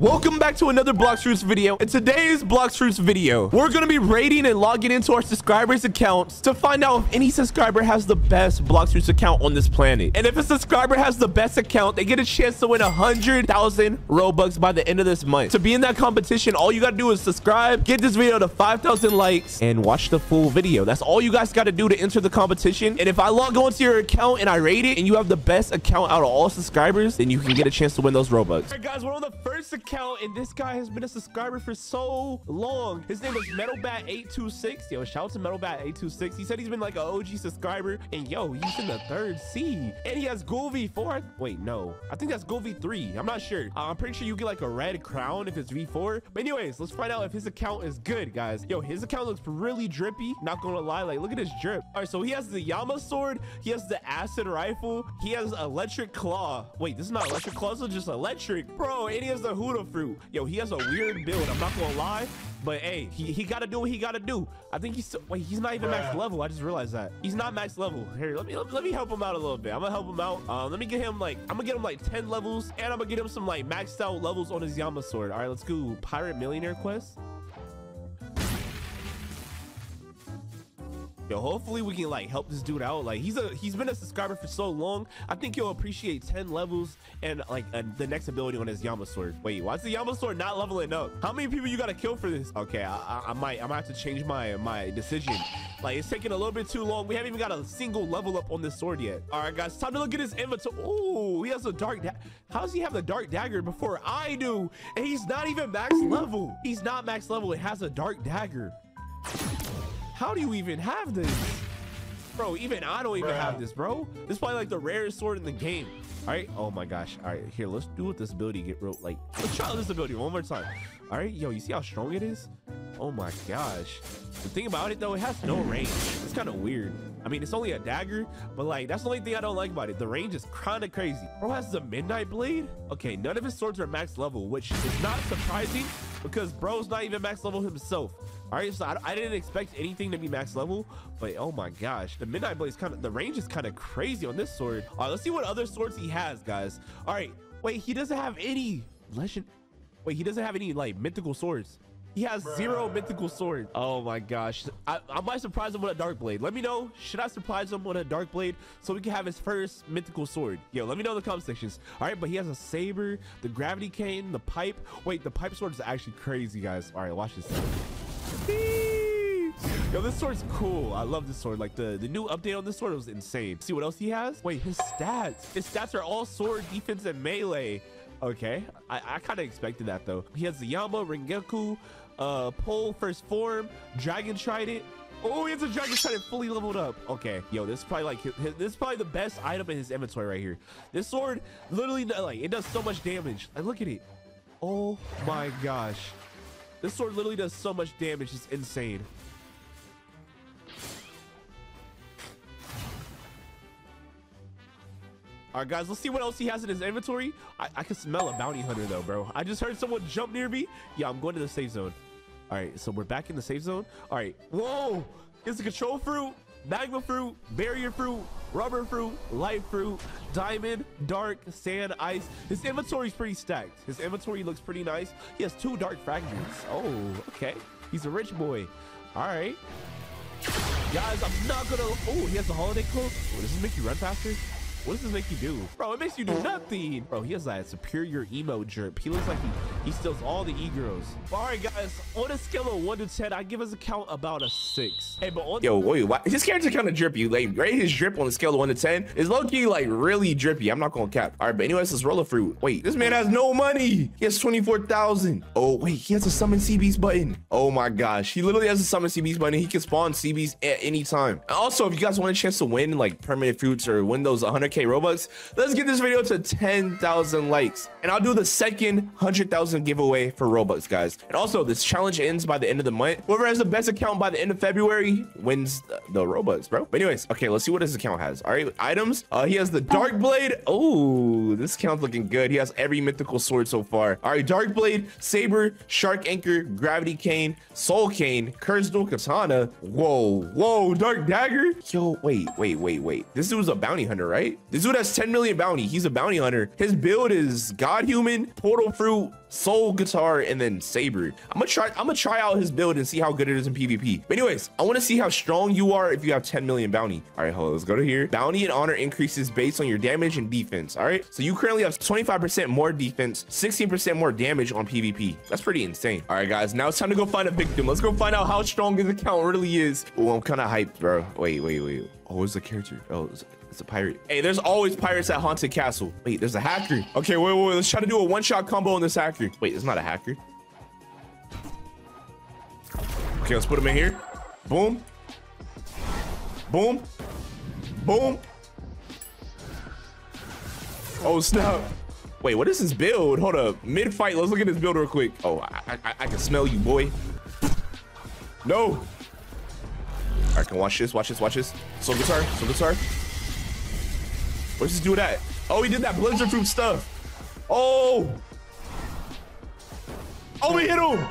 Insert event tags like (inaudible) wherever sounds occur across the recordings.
Welcome back to another Blox video. In today's Blox video, we're going to be rating and logging into our subscribers' accounts to find out if any subscriber has the best Blox account on this planet. And if a subscriber has the best account, they get a chance to win 100,000 Robux by the end of this month. To be in that competition, all you got to do is subscribe, get this video to 5,000 likes, and watch the full video. That's all you guys got to do to enter the competition. And if I log onto your account and I rate it, and you have the best account out of all subscribers, then you can get a chance to win those Robux. All right, guys, we're on the first account account, and this guy has been a subscriber for so long. His name is MetalBat826. Yo, shout out to MetalBat826. He said he's been like an OG subscriber, and yo, he's in the third seed. And he has Ghoul V4. Wait, no. I think that's Ghoul V3. I'm not sure. Uh, I'm pretty sure you get like a red crown if it's V4. But anyways, let's find out if his account is good, guys. Yo, his account looks really drippy. Not gonna lie. Like, look at his drip. All right, so he has the Yama sword. He has the acid rifle. He has electric claw. Wait, this is not electric claw. This is just electric. Bro, and he has the Buddha fruit. Yo, he has a weird build. I'm not gonna lie. But hey, he, he gotta do what he gotta do. I think he's still, wait, he's not even max level. I just realized that. He's not max level. Here, let me let, let me help him out a little bit. I'm gonna help him out. Uh, let me get him like, I'm gonna get him like 10 levels and I'm gonna get him some like maxed out levels on his Yama sword. All right, let's go pirate millionaire quest. Yo, hopefully we can like help this dude out. Like he's a he's been a subscriber for so long. I think he'll appreciate 10 levels and like uh, the next ability on his Yama sword. Wait, why's the Yama sword not leveling up? How many people you gotta kill for this? Okay, I, I, I might I might have to change my my decision. Like it's taking a little bit too long. We haven't even got a single level up on this sword yet. All right, guys, time to look at his inventory. Oh, he has a dark. How does he have the dark dagger before I do? And he's not even max level. He's not max level. It has a dark dagger. How do you even have this? Bro, even I don't even Bruh. have this, bro. This is probably like the rarest sword in the game. All right. Oh my gosh. All right. Here, let's do with this ability get real. Like, (laughs) let's try this ability one more time. All right. Yo, you see how strong it is? Oh my gosh. The thing about it though, it has no range. It's kind of weird. I mean, it's only a dagger, but like, that's the only thing I don't like about it. The range is kind of crazy. Bro has the Midnight Blade. Okay, none of his swords are max level, which is not surprising because bro's not even max level himself. All right, so I, I, didn't expect anything to be max level, but oh my gosh, the Midnight Blade is kind of, the range is kind of crazy on this sword. All right, let's see what other swords he has, guys. All right, wait, he doesn't have any legend. Wait, he doesn't have any like mythical swords. He has Bruh. zero mythical sword. Oh my gosh. I, I might surprise him with a dark blade. Let me know. Should I surprise him with a dark blade so we can have his first mythical sword? Yo, let me know in the comment sections. All right, but he has a saber, the gravity cane, the pipe. Wait, the pipe sword is actually crazy, guys. All right, watch this. Yo, this sword's cool. I love this sword. Like the, the new update on this sword was insane. See what else he has? Wait, his stats. His stats are all sword, defense, and melee. Okay, I, I kind of expected that though. He has the Yama, Rengoku, uh, Pole, First Form, Dragon Trident. Oh, he has a Dragon Trident fully leveled up. Okay, yo, this is probably like his, this is probably the best item in his inventory right here. This sword literally like it does so much damage. Like look at it. Oh my gosh. This sword literally does so much damage. It's insane. All right, guys, let's see what else he has in his inventory. I, I can smell a bounty hunter, though, bro. I just heard someone jump near me. Yeah, I'm going to the safe zone. All right, so we're back in the safe zone. All right. Whoa. It's a control fruit, magma fruit, barrier fruit, rubber fruit, light fruit, diamond, dark, sand, ice. His inventory is pretty stacked. His inventory looks pretty nice. He has two dark fragments. Oh, okay. He's a rich boy. All right. Guys, I'm not gonna. Oh, he has a holiday cloak. Oh, does this make you run faster? What does this make you do? Bro, it makes you do nothing. Bro, he has that superior emo jerk. He looks like he, he steals all the e-girls. All right, guys, on a scale of 1 to 10, I give his account about a 6. Hey, but on- Yo, wait, why? His character kind of drippy. Like, rate his drip on a scale of 1 to 10 is low-key, like, really drippy. I'm not gonna cap. All right, but anyways, let's roll a fruit. Wait, this man has no money. He has 24,000. Oh, wait, he has a summon CBs button. Oh my gosh. He literally has a summon CBs button. He can spawn CBs at any time. Also, if you guys want a chance to win, like, permanent fruits or win those 100 100k Robux. Let's get this video to 10,000 likes. And I'll do the second 100,000 giveaway for Robux, guys. And also, this challenge ends by the end of the month. Whoever has the best account by the end of February wins the, the Robux, bro. But anyways, okay, let's see what his account has. All right, items. Uh, he has the Dark Blade. Oh, this account's looking good. He has every mythical sword so far. All right, Dark Blade, Saber, Shark Anchor, Gravity Cane, Soul Cane, Cursed Dual Katana. Whoa, whoa, Dark Dagger. Yo, wait, wait, wait, wait. This dude was a bounty hunter, right? This dude has 10 million bounty. He's a bounty hunter. His build is God Human, Portal Fruit, Soul Guitar, and then Saber. I'm gonna try. I'm gonna try out his build and see how good it is in PvP. But anyways, I want to see how strong you are if you have 10 million bounty. All right, hold on. Let's go to here. Bounty and honor increases based on your damage and defense. All right. So you currently have 25% more defense, 16% more damage on PvP. That's pretty insane. All right, guys. Now it's time to go find a victim. Let's go find out how strong his account really is. Oh, I'm kind of hyped, bro. Wait, wait, wait. Oh, it's a character. Oh, it's, it's a pirate. Hey, there's always pirates at Haunted Castle. Wait, there's a hacker. Okay, wait, wait, wait. Let's try to do a one-shot combo on this hacker. Wait, it's not a hacker. Okay, let's put him in here. Boom. Boom. Boom. Oh, snap. Wait, what is his build? Hold up. Mid-fight, let's look at his build real quick. Oh, I, I, I can smell you, boy. No. All right, can watch this, watch this, watch this. Soul guitar, soul guitar. Where's this dude at? Oh, he did that blizzard fruit stuff. Oh. Oh, we hit him.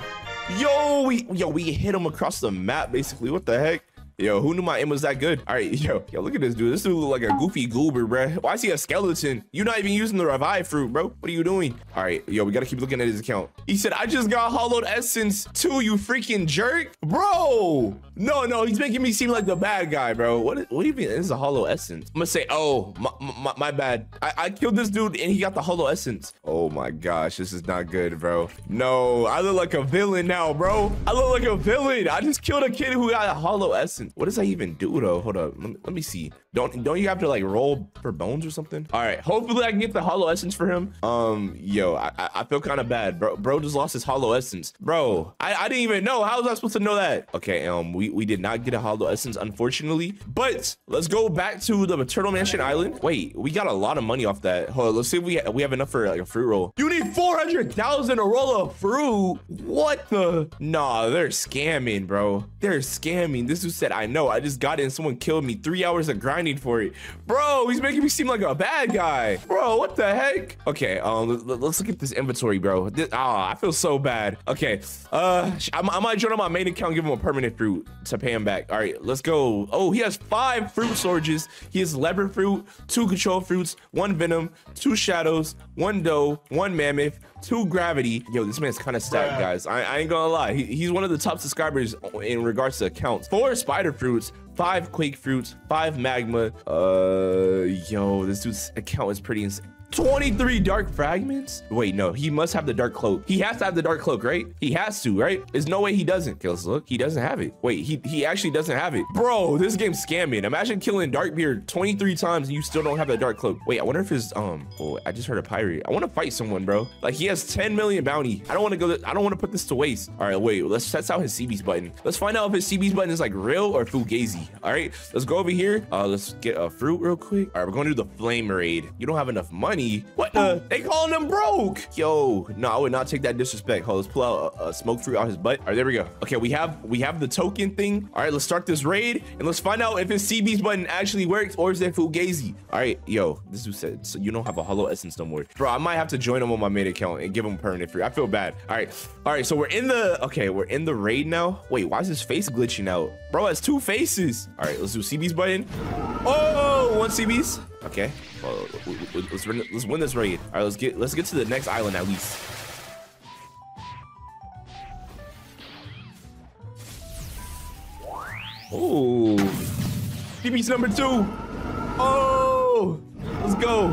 Yo, we yo, we hit him across the map, basically. What the heck? Yo, who knew my aim was that good? All right, (laughs) yo, yo, look at this dude. This dude look like a goofy goober, bro. Why is he a skeleton? You're not even using the revive fruit, bro. What are you doing? All right, yo, we gotta keep looking at his account. He said, I just got hollowed essence too, you freaking jerk. Bro, no, no, he's making me seem like the bad guy, bro. What, what do you mean? This is a hollow essence. I'm gonna say, oh, my, my, my bad. I, I killed this dude and he got the hollow essence. Oh my gosh, this is not good, bro. No, I look like a villain now, bro. I look like a villain. I just killed a kid who got a hollow essence. What does that even do though? Hold up, let me, let me see. Don't don't you have to like roll for bones or something? All right, hopefully I can get the hollow essence for him. Um, yo, I I, feel kind of bad, bro. Bro just lost his hollow essence, bro. I I didn't even know. How was I supposed to know that? Okay, um, we we did not get a hollow essence unfortunately, but let's go back to the Maternal Mansion Island. Wait, we got a lot of money off that. Hold on, let's see if we we have enough for like a fruit roll. You need four hundred thousand a roll of fruit. What the? Nah, they're scamming, bro. They're scamming. This dude said, I know. I just got in. Someone killed me. Three hours of grinding for it. Bro, he's making me seem like a bad guy. Bro, what the heck? Okay, um, let, us look at this inventory, bro. This, ah, I feel so bad. Okay, uh, I, I might join on my main account, give him a permanent fruit to pay him back. All right, let's go. Oh, he has five fruit storages. He has leopard fruit, two control fruits, one venom, two shadows, one dough, one mammoth, two gravity. Yo, this man's kind of stacked, guys. I, I, ain't gonna lie. He, he's one of the top subscribers in regards to accounts. Four spider fruits, five quake fruits, five magma. Uh, yo, this dude's account is pretty insane. 23 dark fragments? Wait, no, he must have the dark cloak. He has to have the dark cloak, right? He has to, right? There's no way he doesn't. Okay, let's look. He doesn't have it. Wait, he, he actually doesn't have it. Bro, this game's scamming. Imagine killing Darkbeard 23 times and you still don't have that dark cloak. Wait, I wonder if his, um, oh, I just heard a pirate. I want to fight someone, bro. Like he has 10 million bounty. I don't want to go, I don't want to put this to waste. All right, wait, let's test out his CB's button. Let's find out if his CB's button is like real or fugazi. All right, let's go over here. Uh, let's get a fruit real quick. All right, we're going to do the flame raid. You don't have enough money. What the? They calling him broke. Yo, no, I would not take that disrespect. Hold, let's pull out a, a, smoke fruit out his butt. All right, there we go. Okay, we have we have the token thing. All right, let's start this raid and let's find out if his CB's button actually works or is it fugazi. All right, yo, this is said so you don't have a hollow essence no more, bro. I might have to join him on my main account and give him permanent free. I feel bad. All right, all right. So we're in the okay, we're in the raid now. Wait, why is his face glitching out? Bro has two faces. All right, let's do CB's button. Oh, one CB's. Okay, well, let's win, let's win this raid. All right, let's get let's get to the next island at least. Oh, CB's number two. Oh, let's go.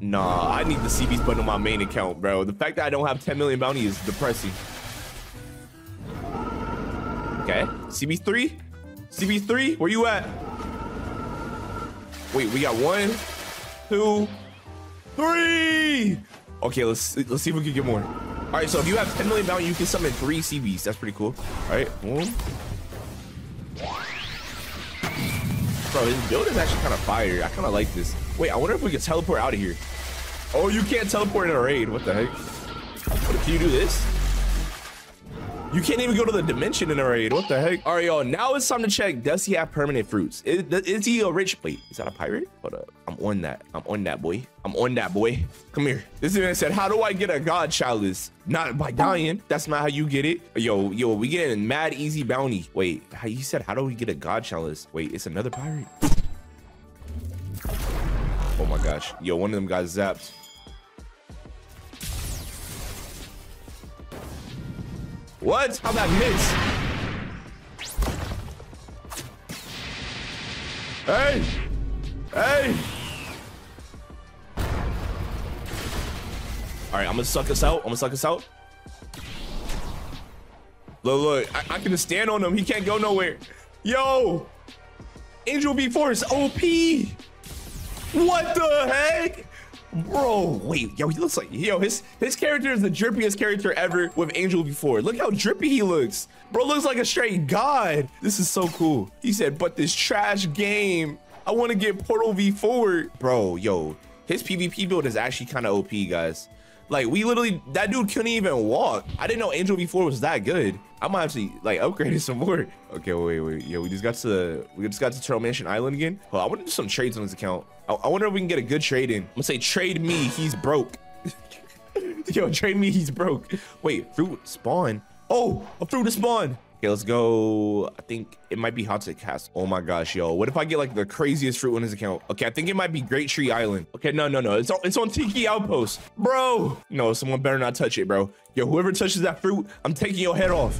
Nah, I need the CB's button on my main account, bro. The fact that I don't have 10 million bounty is depressing. Okay, CB3? CB3, where you at? Wait, we got one, two, three. Okay, let's let's see if we can get more. All right, so if you have 10 million bounty, you can summon three CBs. That's pretty cool. All right, one. Bro, his build is actually kind of fire. I kind of like this. Wait, I wonder if we can teleport out of here. Oh, you can't teleport in a raid. What the heck? Can you do this? You can't even go to the dimension in a raid. What the heck? All right, y'all. Now it's time to check. Does he have permanent fruits? Is, is he a rich? Wait, is that a pirate? Hold up. I'm on that. I'm on that, boy. I'm on that, boy. Come here. This man said, how do I get a god chalice? Not by dying. That's not how you get it. Yo, yo, we getting mad easy bounty. Wait, he said, how do we get a god chalice? Wait, it's another pirate. Oh my gosh. Yo, one of them got zapped. What? How that miss? Hey! Hey! All right, I'm gonna suck us out. I'm gonna suck us out. Look, look, I, I can stand on him. He can't go nowhere. Yo! Angel V4 is OP! What the heck? Bro, wait, yo, he looks like, yo, his his character is the drippiest character ever with Angel V4. Look how drippy he looks. Bro looks like a straight god. This is so cool. He said, but this trash game, I want to get Portal V4. Bro, yo, his PvP build is actually kind of OP, guys. Like we literally, that dude couldn't even walk. I didn't know Angel V4 was that good. I might actually like upgrade it (laughs) some more. Okay, wait, wait, yeah, we just got to, we just got to Turtle Mansion Island again. Well, I want to do some trades on his account. I, I wonder if we can get a good trade in. I'm gonna say trade me, he's broke. (laughs) Yo, trade me, he's broke. Wait, fruit spawn. Oh, a fruit is spawn. Okay, let's go. I think it might be Haunted Castle. Oh my gosh, yo. What if I get like the craziest fruit on his account? Okay, I think it might be Great Tree Island. Okay, no, no, no. It's on, it's on Tiki Outpost. Bro. No, someone better not touch it, bro. Yo, whoever touches that fruit, I'm taking your head off.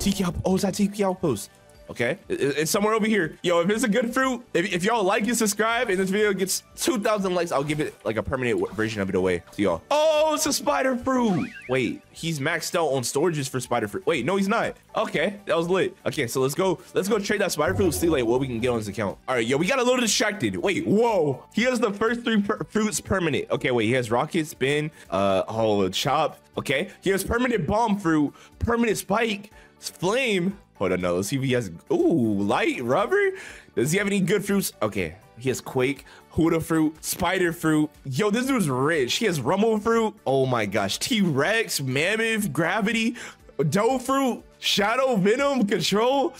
Tiki Outpost. Oh, it's that Tiki Outpost. Okay, it's somewhere over here. Yo, if it's a good fruit, if, if y'all like and subscribe and this video gets 2,000 likes, I'll give it like a permanent version of it away to y'all. Oh, it's a spider fruit. Wait, he's maxed out on storages for spider fruit. Wait, no, he's not. Okay, that was lit. Okay, so let's go. Let's go trade that spider fruit. See like what we can get on his account. All right, yo, we got a little distracted. Wait, whoa. He has the first three per fruits permanent. Okay, wait, he has rocket, spin, uh, oh, chop. Okay, he has permanent bomb fruit, permanent spike, flame, Hold on, no. Let's see if he has. Ooh, light rubber. Does he have any good fruits? Okay, he has Quake, Buddha fruit, Spider fruit. Yo, this dude's rich. He has Rumble fruit. Oh my gosh, T Rex, Mammoth, Gravity, Dough fruit, Shadow Venom, Control.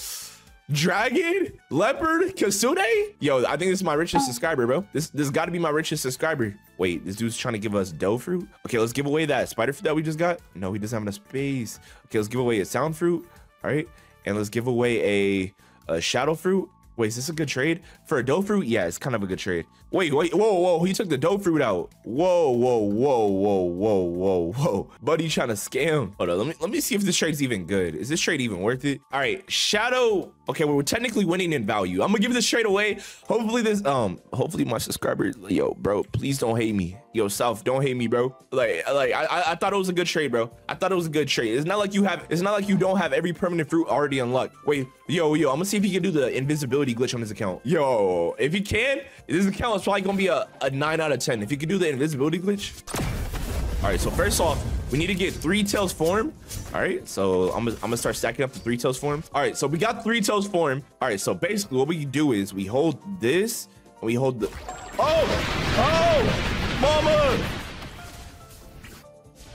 Dragon, Leopard, Kasune? Yo, I think this is my richest subscriber, bro. This this got to be my richest subscriber. Wait, this dude's trying to give us dough fruit? Okay, let's give away that spider fruit that we just got. No, he doesn't have enough space. Okay, let's give away a sound fruit. All right and let's give away a, a shadow fruit. Wait, is this a good trade? For a dough fruit? Yeah, it's kind of a good trade. Wait, wait, whoa, whoa, he took the dope fruit out. Whoa, whoa, whoa, whoa, whoa, whoa, whoa. Buddy trying to scam. Hold on, let me let me see if this trade's even good. Is this trade even worth it? All right, shadow. Okay, well, we're technically winning in value. I'm gonna give this trade away. Hopefully this, um, hopefully my subscribers, yo, bro, please don't hate me. Yo, don't hate me, bro. Like, like I, I thought it was a good trade, bro. I thought it was a good trade. It's not like you have, it's not like you don't have every permanent fruit already unlocked. Wait, yo, yo, I'm gonna see if he can do the invisibility glitch on his account. Yo, if he can, this account is probably gonna be a, a 9 out of 10. If you can do the invisibility glitch. All right, so first off, we need to get three tails form. All right, so I'm gonna, I'm gonna start stacking up the three tails form. All right, so we got three tails form. All right, so basically what we do is we hold this and we hold the, oh, oh, mama.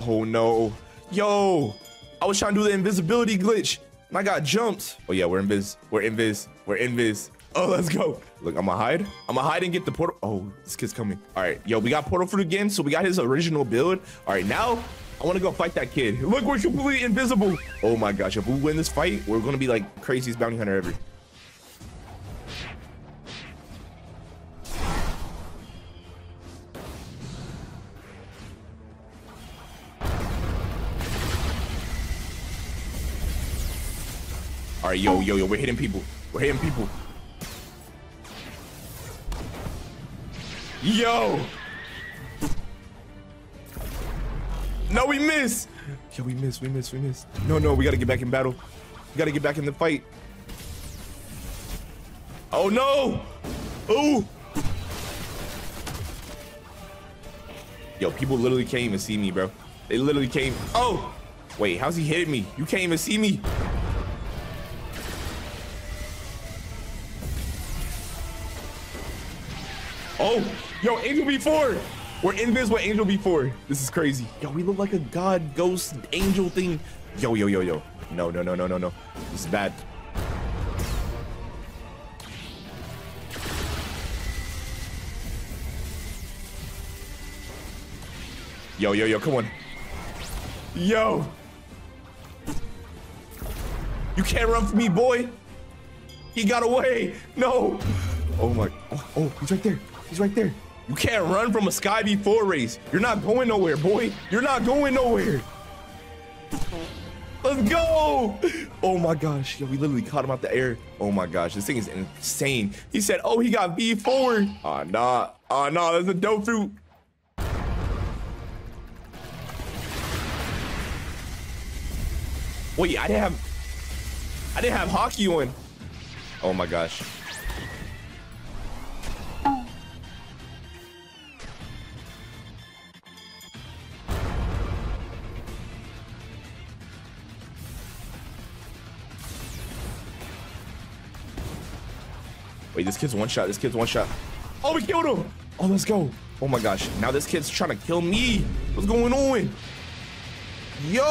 Oh no, yo, I was trying to do the invisibility glitch and I got jumped. Oh yeah, we're invis, we're invis, we're invis. Oh, let's go. Look, I'm gonna hide. I'm gonna hide and get the portal. Oh, this kid's coming. All right, yo, we got portal fruit again. So we got his original build. All right, now I want to go fight that kid. Look, we're completely invisible. Oh my gosh, if we win this fight, we're gonna be like craziest bounty hunter ever. All right, yo, yo, yo, we're hitting people. We're hitting people. Yo! No, we miss! Yo, we miss, we miss, we miss. No, no, we gotta get back in battle. We gotta get back in the fight. Oh no! Oh! Yo, people literally can't even see me, bro. They literally came. Oh! Wait, how's he hitting me? You can't even see me. Oh! Yo, Angel V4. We're in this with Angel V4. This is crazy. Yo, we look like a god ghost angel thing. Yo, yo, yo, yo. No, no, no, no, no, no. This is bad. Yo, yo, yo, come on. Yo. You can't run from me, boy. He got away. No. Oh my. Oh, oh he's right there. He's right there. You can't run from a Sky V4 race. You're not going nowhere, boy. You're not going nowhere. Let's go. Oh my gosh. Yo, we literally caught him out the air. Oh my gosh. This thing is insane. He said, oh, he got V4. Ah, oh, nah. Ah, oh, nah. That's a dope fruit. Wait, I didn't have... I didn't have Haki on. Oh my gosh. Wait, this kid's one shot. This kid's one shot. Oh, we killed him. Oh, let's go. Oh my gosh. Now this kid's trying to kill me. What's going on? Yo.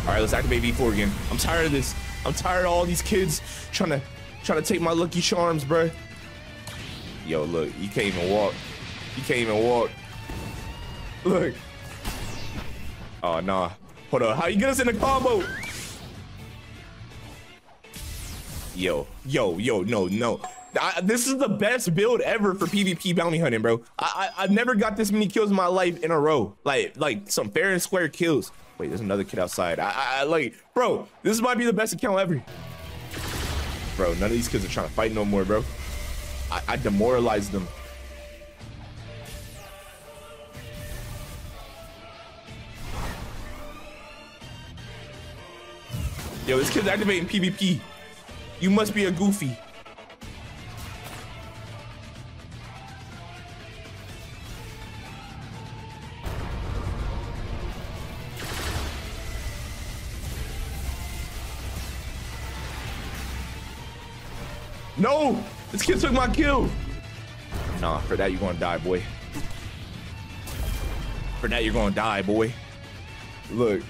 All right, let's activate V4 again. I'm tired of this. I'm tired of all these kids trying to trying to take my lucky charms, bro. Yo, look, you can't even walk. You can't even walk. Look. Oh, nah. Hold on. How you get us in the combo? Yo, yo, yo, no, no. I, this is the best build ever for PvP bounty hunting, bro. I, I have never got this many kills in my life in a row. Like like some fair and square kills. Wait, there's another kid outside. I, I like, bro, this might be the best account ever. Bro, none of these kids are trying to fight no more, bro. I, I demoralized them. Yo, this kid's activating PvP. You must be a goofy. No! This kid took my kill! Nah, for that you're gonna die, boy. For that you're gonna die, boy. Look.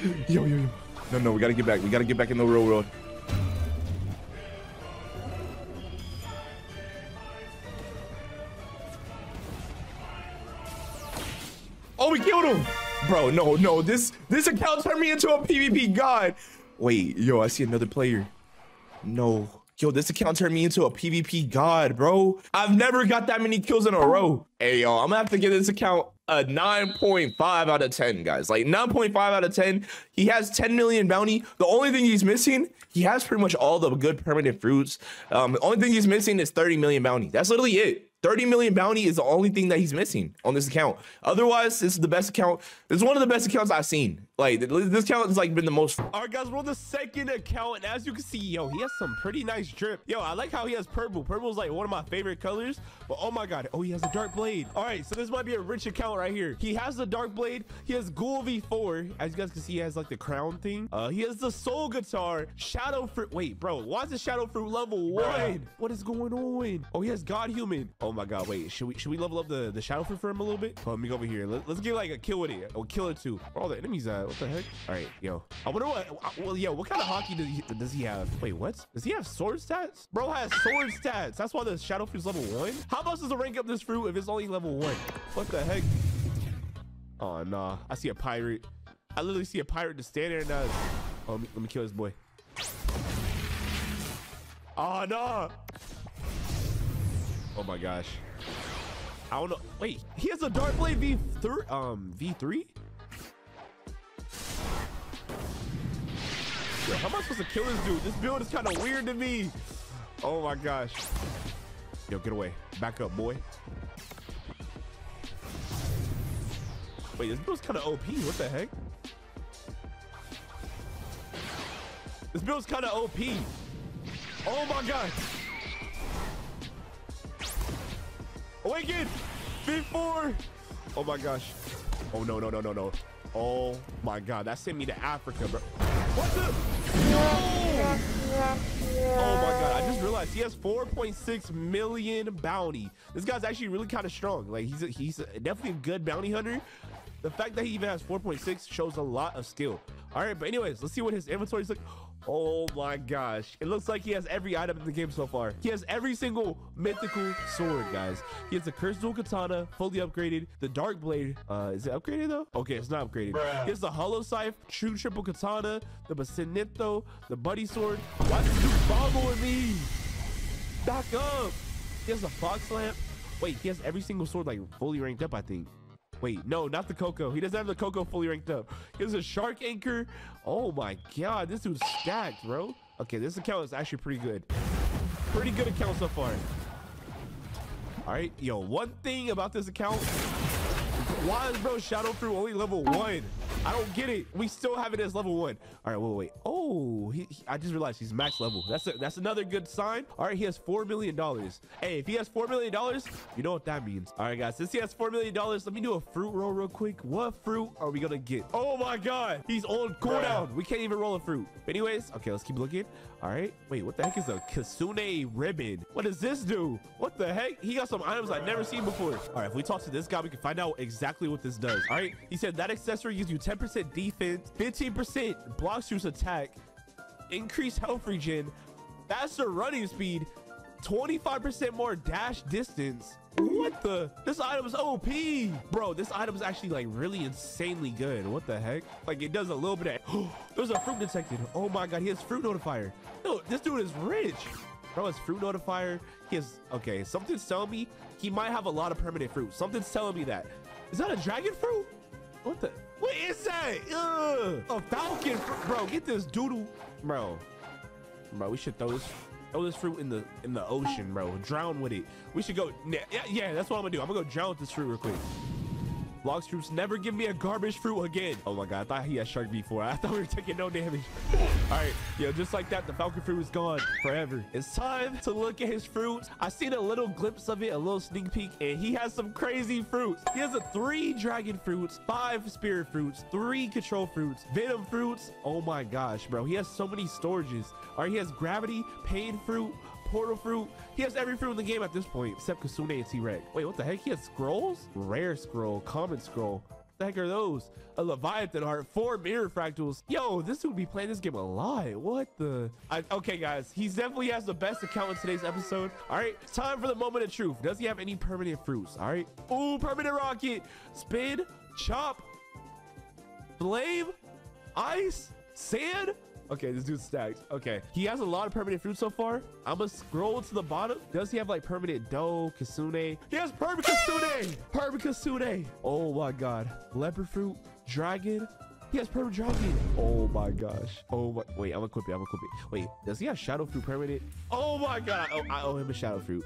Yo, yo, yo. No, no, we gotta get back. We gotta get back in the real world. Oh, we killed him! Bro, no, no, this this account turned me into a PvP god. Wait, yo, I see another player. No. Yo, this account turned me into a PvP god, bro. I've never got that many kills in a row. Hey, y'all, I'm gonna have to give this account a 9.5 out of 10, guys. Like 9.5 out of 10. He has 10 million bounty. The only thing he's missing, he has pretty much all the good permanent fruits. Um, the only thing he's missing is 30 million bounty. That's literally it. 30 million bounty is the only thing that he's missing on this account. Otherwise, this is the best account. Is one of the best accounts I've seen. Like this account has like been the most. All right, guys, we're on the second account, and as you can see, yo, he has some pretty nice drip. Yo, I like how he has purple. Purple is like one of my favorite colors. But oh my god, oh, he has a dark blade. All right, so this might be a rich account right here. He has the dark blade. He has Ghoul V4. As you guys can see, he has like the crown thing. Uh, he has the soul guitar, shadow fruit. Wait, bro, why is the shadow fruit level one? What is going on? Oh, he has God human. Oh my god, wait, should we should we level up the the shadow fruit for him a little bit? let me go over here. Let, us get like a kill with it. Oh, kill it too. Where all the enemies at? What the heck? All right, yo. I wonder what. Uh, well, yo, what kind of Haki does he, does he have? Wait, what? Does he have sword stats? Bro has sword stats. That's why the shadow fruit's level one. How much does it rank up this fruit if it's only level one? What the heck? Oh nah. I see a pirate. I literally see a pirate just stand there and uh, oh, let me, let me kill this boy. Oh no. Oh my gosh. I don't know. Wait, he has a Dark Blade V3 um V3? Yo, how am I supposed to kill this dude? This build is kind of weird to me. Oh my gosh. Yo, get away. Back up, boy. Wait, this build's kind of OP. What the heck? This build's kind of OP. Oh my god. Awaken! V4! Oh my gosh. Oh no, no, no, no, no. Oh my god, that sent me to Africa, bro. What the? Oh my god, I just realized he has 4.6 million bounty. This guy's actually really kind of strong. Like he's a, he's a, definitely a good bounty hunter. The fact that he even has 4.6 shows a lot of skill. All right, but anyways, let's see what his inventory's like. Oh my gosh. It looks like he has every item in the game so far. He has every single mythical sword, guys. He has the Cursed Dual Katana, fully upgraded. The Dark Blade. Uh, is it upgraded though? Okay, it's not upgraded. Bruh. He has the Hollow Scythe, True Triple Katana, the Basinito, the Buddy Sword. Why did you boggling me? Back up. He has the Fox Lamp. Wait, he has every single sword like fully ranked up, I think. Wait, no, not the Coco. He doesn't have the Coco fully ranked up. He has a Shark Anchor. Oh my God, this dude's stacked, bro. Okay, this account is actually pretty good. Pretty good account so far. All right, yo, one thing about this account. Why is bro Shadow through only level one? I don't get it. We still have it as level one. All right, wait, wait. Oh, he, he, I just realized he's max level. That's a, that's another good sign. All right, he has four million dollars. Hey, if he has four million dollars, you know what that means. All right, guys, since he has four million dollars, let me do a fruit roll real quick. What fruit are we gonna get? Oh my God, he's on cooldown. We can't even roll a fruit. Anyways, okay, let's keep looking. All right, wait, what the heck is a Kitsune ribbon? What does this do? What the heck? He got some items I've never seen before. All right, if we talk to this guy, we can find out exactly what this does. All right, he said that accessory gives you 10 10% defense, 15% block shoots attack, increased health regen, faster running speed, 25% more dash distance. What the? This item is OP. Bro, this item is actually like really insanely good. What the heck? Like it does a little bit of... (gasps) There's a fruit detected. Oh my God, he has fruit notifier. No, this dude is rich. Bro, his fruit notifier. He has... Okay, something's telling me he might have a lot of permanent fruit. Something's telling me that. Is that a dragon fruit? What the? What is that? Ugh. A falcon, bro. Get this doodle, bro. Bro, we should throw this throw this fruit in the in the ocean, bro. Drown with it. We should go. Yeah, yeah, that's what I'm gonna do. I'm gonna go drown with this fruit real quick. Blox Fruits never give me a garbage fruit again. Oh my god, I thought he had Shark before. (laughs) I thought we were taking no damage. All right, yo, just like that, the Falcon fruit is gone forever. It's time to look at his fruits. I seen a little glimpse of it, a little sneak peek, and he has some crazy fruits. He has a three dragon fruits, five spirit fruits, three control fruits, venom fruits. Oh my gosh, bro. He has so many storages. All right, he has gravity, pain fruit, portal fruit. He has every fruit in the game at this point, except Kitsune and T-Rex. Wait, what the heck? He has scrolls? Rare scroll, common scroll. What the heck are those? A Leviathan heart, four mirror fractals. Yo, this dude be playing this game a lot. What the? I, okay, guys, he definitely has the best account in today's episode. All right, it's time for the moment of truth. Does he have any permanent fruits? All right. Ooh, permanent rocket, spin, chop, flame, ice, sand. Okay, this dude's stacked. Okay, he has a lot of permanent fruit so far. I'm gonna scroll to the bottom. Does he have like permanent dough, kasune? He has permanent Kitsune! Permanent kasune! Oh my god. Leopard fruit, dragon. He has permanent dragon. Oh my gosh. Oh my. Wait, I'm gonna equip it. I'm gonna equip it. Wait, does he have shadow fruit permanent? Oh my god. Oh, I owe him a shadow fruit.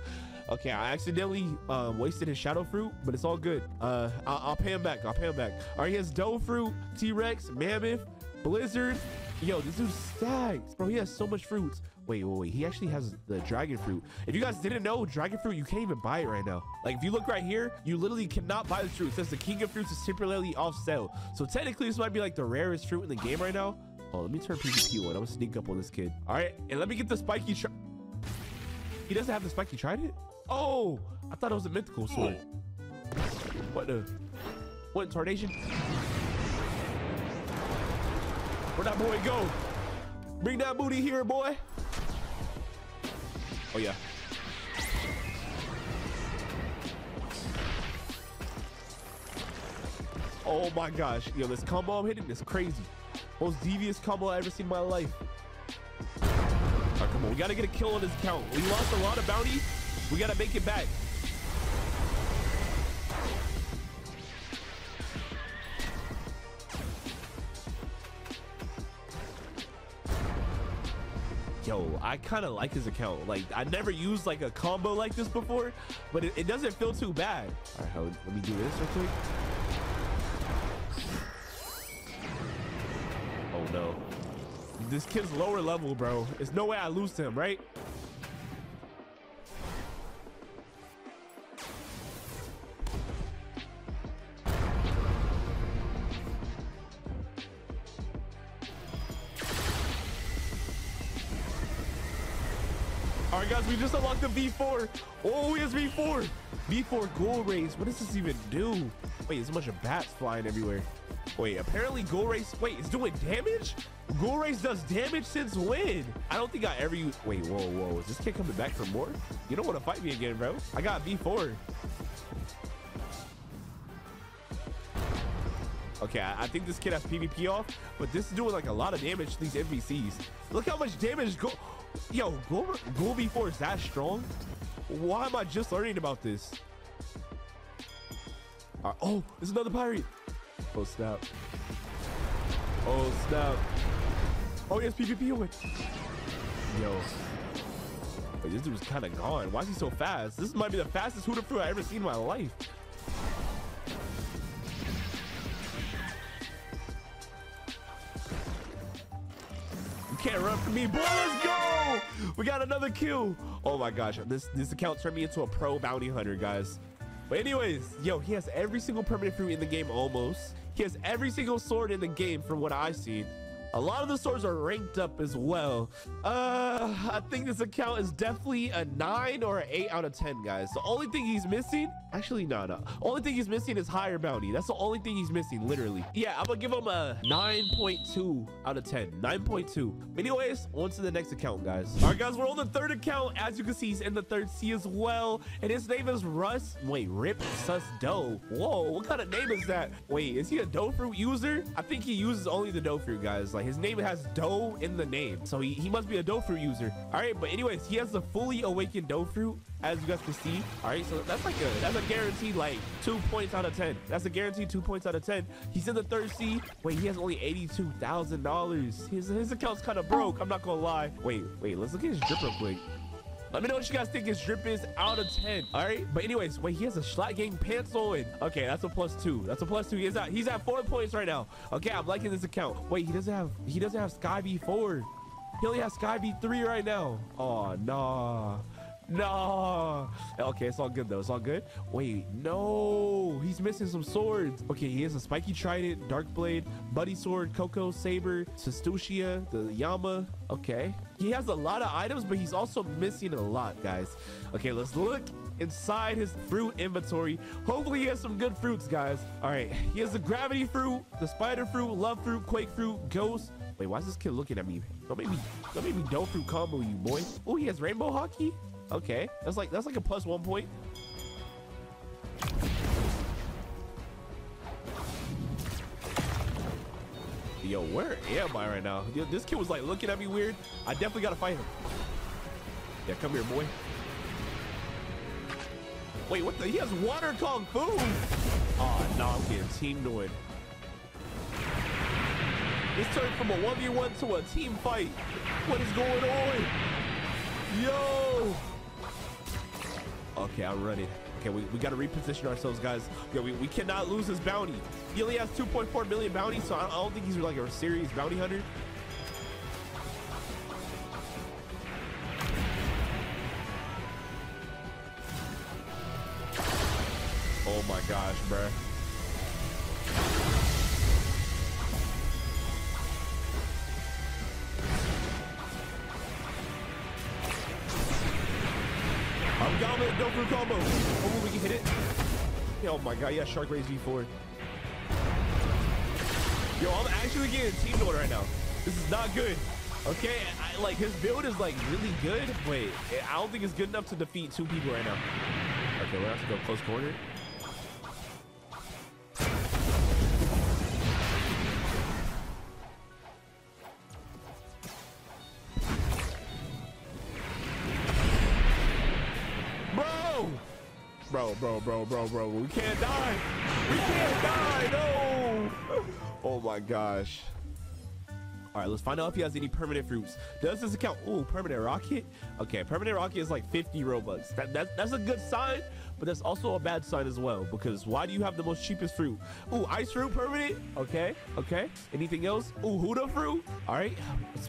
Okay, I accidentally um, wasted his shadow fruit, but it's all good. Uh, I'll, I'll pay him back. I'll pay him back. All right, he has dough fruit, T-Rex, mammoth, blizzard, Yo, this dude stacks. Bro, he has so much fruits. Wait, wait, wait. He actually has the dragon fruit. If you guys didn't know, dragon fruit, you can't even buy it right now. Like, if you look right here, you literally cannot buy the fruit. It says the king of fruits is temporarily off sale. So technically, this might be like the rarest fruit in the game right now. Oh, let me turn PvP on. I'm gonna sneak up on this kid. All right, and let me get the spiky. He doesn't have the spiky trident? Oh, I thought it was a mythical sword. What the? What, Tarnation? Where'd that boy go? Bring that booty here, boy. Oh, yeah. Oh my gosh. Yo, this combo I'm hitting is crazy. Most devious combo I've ever seen in my life. Come on. We got to get a kill on this count. We lost a lot of bounty. We got to make it back. I kind of like his account. Like, I never used like a combo like this before, but it, it doesn't feel too bad. All right, let me do this real quick. Oh no. This kid's lower level, bro. There's no way I lose to him, right? Just unlocked the V4. Oh, he has V4. V4 Ghoul Race. What does this even do? Wait, there's a bunch of bats flying everywhere. Wait, apparently Ghoul Race, wait, it's doing damage? Ghoul Race does damage since when? I don't think I ever used, wait, whoa, whoa. Is this kid coming back for more? You don't want to fight me again, bro. I got V4. Okay, I, I think this kid has PvP off, but this is doing like a lot of damage to these NPCs. Look how much damage go. Yo, Ghoul V4 is that strong? Why am I just learning about this? Uh, oh, there's another pirate. Oh, snap. Oh, snap. Oh, has PvP away. Yo. Wait, this dude's kind of gone. Why is he so fast? This might be the fastest Hooter fruit I've ever seen in my life. You can't run from me, boy. Let's go. We got another kill. Oh my gosh. This this account turned me into a pro bounty hunter, guys. But anyways, yo, he has every single permanent fruit in the game almost. He has every single sword in the game from what I've seen. A lot of the swords are ranked up as well. Uh, I think this account is definitely a 9 or an 8 out of 10, guys. The only thing he's missing, actually, no, no. Only thing he's missing is higher bounty. That's the only thing he's missing, literally. Yeah, I'm gonna give him a 9.2 out of 10. 9.2. Anyways, on to the next account, guys. All right, guys, we're on the third account. As you can see, he's in the third Sea as well. And his name is Russ. Wait, Rip Sus Doe. Whoa, what kind of name is that? Wait, is he a dough fruit user? I think he uses only the dough fruit, guys. Like, his name has dough in the name. So he, he must be a dough fruit user. All right, but anyways, he has the fully awakened dough fruit, as you guys can see. All right, so that's like a that's a guaranteed like two points out of 10. That's a guaranteed two points out of 10. He's in the third Sea. Wait, he has only $82,000. His, his account's kind of broke. I'm not gonna lie. Wait, wait, let's look at his drip real quick. Let me know what you guys think his drip is out of 10. All right. But anyways, wait, he has a Slat Gang pants on. Okay, that's a plus two. That's a plus two. He's at he's at four points right now. Okay, I'm liking this account. Wait, he doesn't have he doesn't have Sky V4. He only has Sky V3 right now. Oh nah. No. Okay, it's all good though. It's all good. Wait, no. He's missing some swords. Okay, he has a spiky trident, dark blade, buddy sword, coco saber, Sestucia, the Yama. Okay. He has a lot of items, but he's also missing a lot, guys. Okay, let's look inside his fruit inventory. Hopefully he has some good fruits, guys. All right, he has the gravity fruit, the spider fruit, love fruit, quake fruit, ghost. Wait, why is this kid looking at me? Don't make me, don't make me dough fruit combo, you boy. Oh, he has rainbow Haki. Okay, that's like that's like a plus one point. Yo, where am I right now? Yo, this kid was like looking at me weird. I definitely gotta fight him. Yeah, come here, boy. Wait, what the? He has water kung fu. Oh no, I'm getting team noid. This turned from a 1v1 to a team fight. What is going on? Yo! Okay, I'm ready. Okay, we, we got to reposition ourselves, guys. Yeah, we, we cannot lose his bounty. He only has 2.4 million bounty, so I, I don't think he's like a serious bounty hunter. Oh my gosh, bruh. For combo. Oh, we can hit it. Oh my god, yeah, Shark Race V4. Yo, I'm actually getting team order right now. This is not good. Okay, I, like his build is like really good. Wait, I don't think it's good enough to defeat two people right now. Okay, we're gonna have to go close corner. Bro, bro, bro, bro. We can't die. We can't die. No. (laughs) Oh my gosh. All right, let's find out if he has any permanent fruits. Does this account? Oh, permanent rocket. Okay, permanent rocket is like 50 robux. That, that that's a good sign, but that's also a bad sign as well because why do you have the most cheapest fruit? Oh, ice fruit permanent. Okay, okay. Anything else? Oh, Buddha fruit. All right.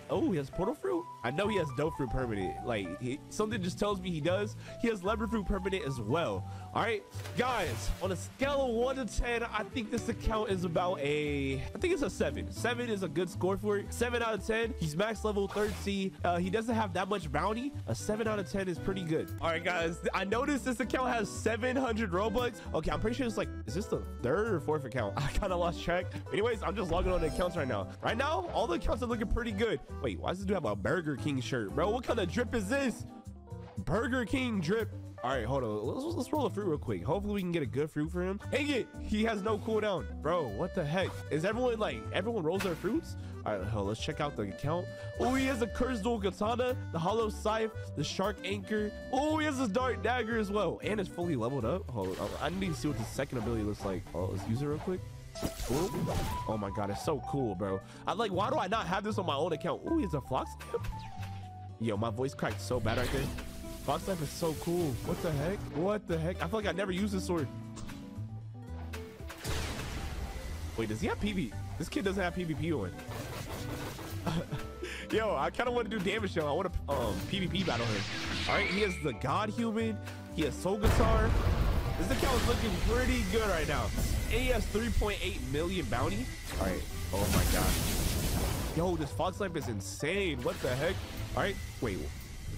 Oh, he has portal fruit. I know he has dough fruit permanent. Like he, something just tells me he does. He has leopard fruit permanent as well. All right, guys. On a scale of one to ten, I think this account is about a. I think it's a seven. Seven is a good score for it. 7 out of 10. He's max level 3rd Sea. Uh, he doesn't have that much bounty. A 7 out of 10 is pretty good. All right, guys. I noticed this account has 700 Robux. Okay, I'm pretty sure it's like, is this the third or fourth account? (laughs) I kind of lost track. Anyways, I'm just logging on the accounts right now. Right now, all the accounts are looking pretty good. Wait, why does this dude have a Burger King shirt? Bro, what kind of drip is this? Burger King drip. All right, hold on. Let's, let's roll a fruit real quick. Hopefully we can get a good fruit for him. Dang it, he has no cooldown. Bro, what the heck? Is everyone like, everyone rolls their fruits? All right, hold, let's check out the account. Oh, he has a cursed dual katana, the hollow scythe, the shark anchor. Oh, he has his dark dagger as well. And it's fully leveled up. Hold on, I need to see what the second ability looks like. Oh, let's use it real quick. Ooh. Oh my god, it's so cool, bro. I'm like, why do I not have this on my own account? Oh, he has a flox. (laughs) Yo, my voice cracked so bad right there. Fox Life is so cool. What the heck? What the heck? I feel like I never used this sword. Wait, does he have PvP? This kid doesn't have PvP on. (laughs) Yo, I kind of want to do damage though. I want to um, PvP battle him. All right, he has the God Human. He has Soul Guitar. This account is looking pretty good right now. And he has 3.8 million bounty. All right. Oh my god. Yo, this Fox Life is insane. What the heck? All right. Wait.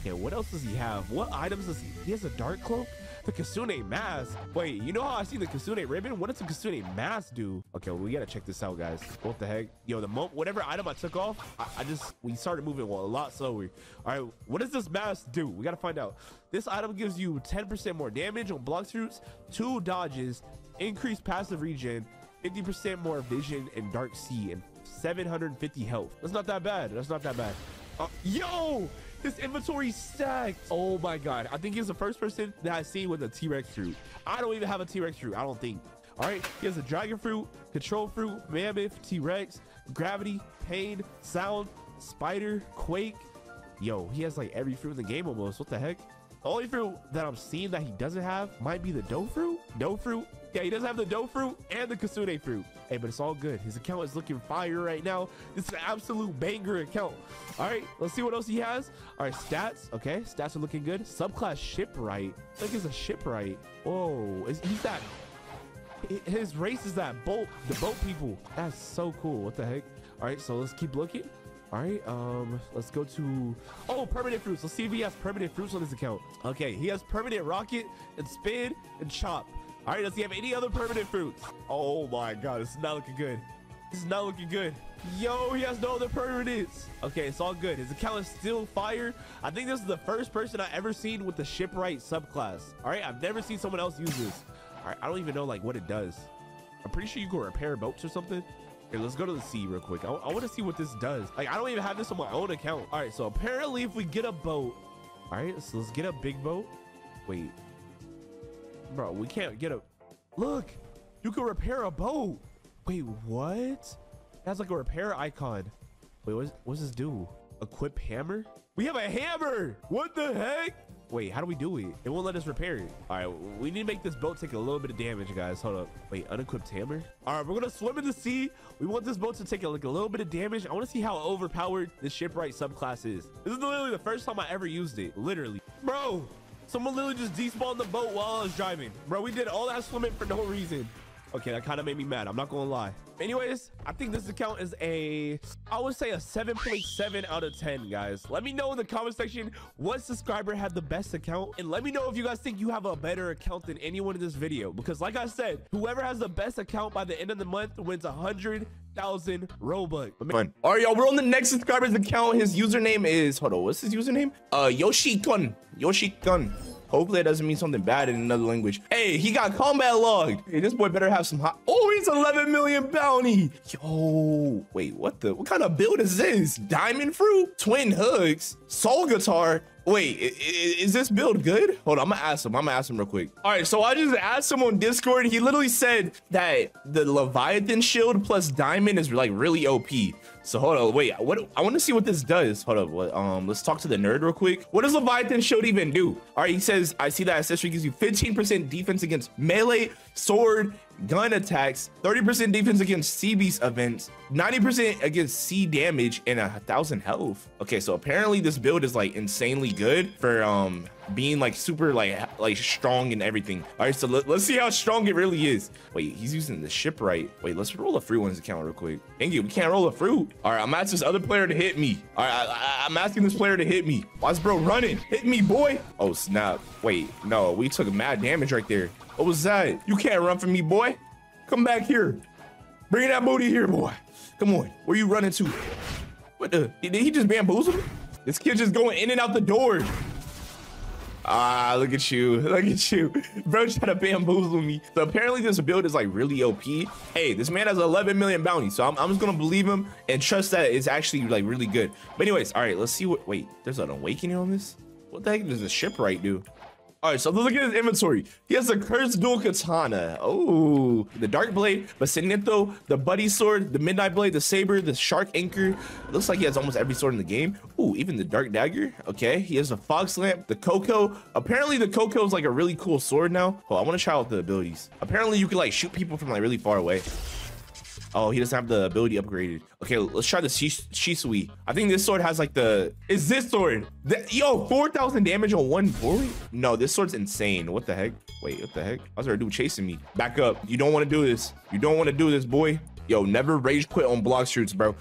Okay, what else does he have? What items does he? He has a dark cloak. The Kitsune mask. Wait, you know how I see the Kitsune ribbon? What does the Kitsune mask do? Okay, well, we gotta check this out, guys. What the heck? Yo, the mo whatever item I took off, I, I just we started moving well, a lot slower. All right, what does this mask do? We gotta find out. This item gives you 10% more damage on Blox Fruits, two dodges, increased passive regen, 50% more vision and dark sea, and 750 health. That's not that bad. That's not that bad. Uh, yo, his inventory stacked. Oh my god. I think he's the first person that I see with a T-Rex fruit. I don't even have a T-Rex fruit. I don't think. All right. He has a dragon fruit, control fruit, mammoth, T-Rex, gravity, pain, sound, spider, quake. Yo, he has like every fruit in the game almost. What the heck? The only fruit that I'm seeing that he doesn't have might be the dough fruit. Dough fruit. Yeah, he doesn't have the dough fruit and the Kitsune fruit. Hey, but it's all good. His account is looking fire right now. This is an absolute banger account. All right, let's see what else he has. All right, stats. Okay, stats are looking good. Subclass shipwright. I think it's a shipwright. Whoa, is he's that? His race is that boat, the boat people. That's so cool. What the heck? All right, so let's keep looking. All right, um, let's go to, oh, permanent fruits. Let's see if he has permanent fruits on his account. Okay, he has permanent rocket and spin and chop. All right, does he have any other permanent fruits? Oh my God, is not looking good. This is not looking good. Yo, he has no other permanents. Okay, it's all good. His account is still fire. I think this is the first person I ever seen with the shipwright subclass. All right, I've never seen someone else use this. All right, I don't even know like what it does. I'm pretty sure you can repair boats or something. Okay, let's go to the sea real quick. I, I want to see what this does. Like, I don't even have this on my own account. All right, so apparently if we get a boat, all right, so let's get a big boat. Wait, bro, we can't get a, look, you can repair a boat. Wait, what? It has like a repair icon. Wait, what, what does this do? Equip hammer? We have a hammer. What the heck? Wait, how do we do it? It won't let us repair it. All right, we need to make this boat take a little bit of damage, guys. Hold up. Wait, unequipped hammer? All right, we're gonna swim in the sea. We want this boat to take a, like a little bit of damage. I want to see how overpowered the shipwright subclass is. This is literally the first time I ever used it. Literally. Bro, someone literally just despawned the boat while I was driving. Bro, we did all that swimming for no reason. Okay, that kind of made me mad. I'm not gonna lie. Anyways, I think this account is a, I would say a 7.7 out of 10, guys. Let me know in the comment section what subscriber had the best account. And let me know if you guys think you have a better account than anyone in this video. Because like I said, whoever has the best account by the end of the month wins a 100,000 Robux. Fun. All right, y'all, we're on the next subscriber's account. His username is, hold on, what's his username? Uh, Yoshi Kun. Yoshi Kun. Hopefully it doesn't mean something bad in another language. Hey, he got combat logged. Hey, this boy better have some hot. Oh, he's 11 million bounty. Yo, wait, what the? What kind of build is this? Diamond fruit, twin hooks, soul guitar. Wait, is this build good? Hold on, I'm gonna ask him. I'm gonna ask him real quick. All right, so I just asked him on Discord. He literally said that the Leviathan shield plus diamond is like really OP. So hold on, wait. What? I want to see what this does. Hold up. What, um, let's talk to the nerd real quick. What does Leviathan shield even do? All right, he says I see that accessory gives you 15% defense against melee, sword, gun attacks, 30% defense against sea beast events, 90% against sea damage, and a thousand health. Okay, so apparently this build is like insanely good for um being like super like like strong and everything. All right, so let, us see how strong it really is. Wait, he's using the shipwright. Wait, let's roll a free ones account real quick. Thank you. We can't roll a fruit. All right, I'm asking this other player to hit me. All right, I, am asking this player to hit me. Why's bro running? Hit me, boy. Oh snap. Wait, no, we took mad damage right there. What was that? You can't run from me, boy. Come back here. Bring that booty here, boy. Come on. Where you running to? What the? Did he just bamboozle me? This kid just going in and out the door. Ah, look at you. (laughs) Look at you. Bro trying to bamboozle me. So apparently this build is like really OP. Hey, this man has 11 million bounty. So I'm, I'm just going to believe him and trust that it's actually like really good. But anyways, all right, let's see what, wait, there's an awakening on this? What the heck does the shipwright do? All right, so look at his inventory. He has a cursed dual katana. Oh, the dark blade, Bisento, the buddy sword, the midnight blade, the saber, the shark anchor. It looks like he has almost every sword in the game. Ooh, even the dark dagger. Okay, he has a fox lamp, the Koko. Apparently the Koko is like a really cool sword now. Oh, I want to try out the abilities. Apparently you can like shoot people from like really far away. Oh, he doesn't have the ability upgraded. Okay, let's try the Shisui. I think this sword has like the... Is this sword? The, yo, 4,000 damage on one bullet? No, this sword's insane. What the heck? Wait, what the heck? How's there a dude chasing me? Back up. You don't want to do this. You don't want to do this, boy. Yo, never rage quit on Blox Fruits, bro.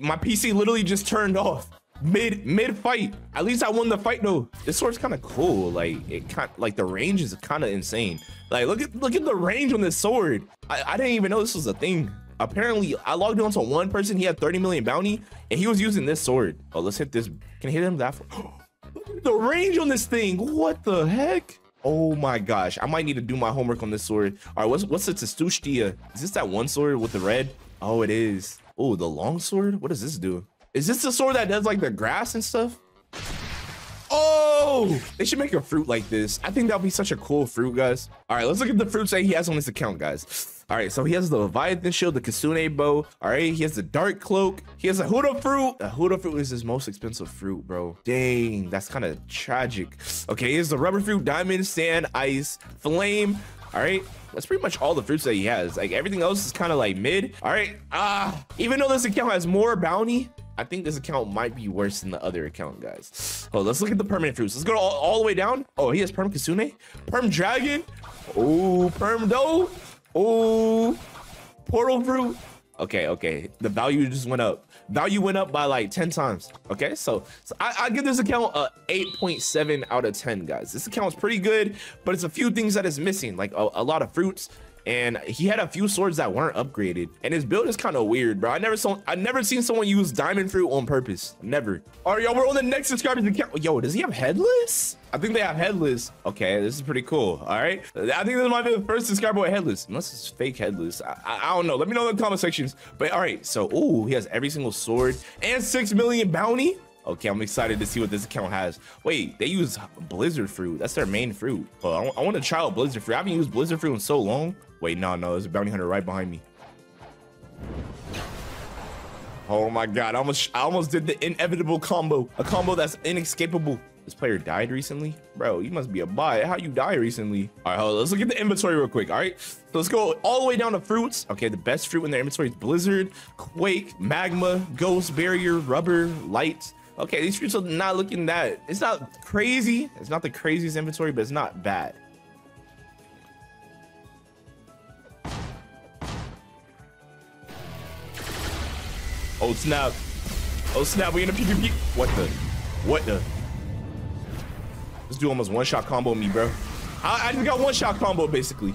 My PC literally just turned off mid mid fight at least i won the fight though this sword's kind of cool like it kind like the range is kind of insane like look at look at the range on this sword I, I didn't even know this was a thing apparently I logged on to one person. He had 30 million bounty and he was using this sword. Oh, let's hit this. Can I hit him that far? (gasps) the range on this thing. What the heck? Oh my gosh. I might need to do my homework on this sword. All right, what's what's the Tushita? Is this that one sword with the red? Oh, it is. Oh, the long sword? What does this do? Is this the sword that does like the grass and stuff? Oh, they should make a fruit like this. I think that'll be such a cool fruit, guys. All right, let's look at the fruits that he has on his account, guys. All right, so he has the Leviathan shield, the Kitsune bow. All right, he has the dark cloak. He has a Buddha fruit. The Buddha fruit is his most expensive fruit, bro. Dang, that's kind of tragic. Okay, here's the rubber fruit, diamond, sand, ice, flame. All right, that's pretty much all the fruits that he has. Like everything else is kind of like mid. All right, ah, uh, even though this account has more bounty, I think this account might be worse than the other account, guys. Oh, let's look at the permanent fruits. Let's go all, all the way down. Oh, he has Perm Kitsune, Perm Dragon. Oh, Perm Dough. Oh, portal fruit. Okay, okay. The value just went up. Value went up by like 10 times. Okay, so, so I, I give this account a 8.7 out of 10, guys. This account is pretty good, but it's a few things that is missing, like a, a lot of fruits and he had a few swords that weren't upgraded. And his build is kind of weird bro. I never saw i never seen someone use diamond fruit on purpose. Never. All right y'all we're on the next subscribers account. Yo does he have headless? I think they have headless. Okay this is pretty cool. All right. I think this might be the first subscriber with headless. Unless it's fake headless. I, I, I don't know. Let me know in the comment sections. But all right so oh he has every single sword and six million bounty Okay, I'm excited to see what this account has. Wait, they use Blizzard fruit. That's their main fruit. Oh, I, I want to try out Blizzard fruit. I haven't used Blizzard fruit in so long. Wait, no, no, there's a bounty hunter right behind me. Oh my god, I almost I almost did the inevitable combo. A combo that's inescapable. This player died recently? Bro, you must be a bot. How you die recently? All right, hold on. let's look at the inventory real quick. All right, so let's go all the way down to fruits. Okay, the best fruit in their inventory is Blizzard, Quake, Magma, Ghost, Barrier, Rubber, Light, Okay, these fruits are not looking that. It's not crazy. It's not the craziest inventory, but it's not bad. Oh snap! Oh snap! We in a PvP. What the? What the? This dude almost one shot combo me, bro. I, I just got one shot combo basically.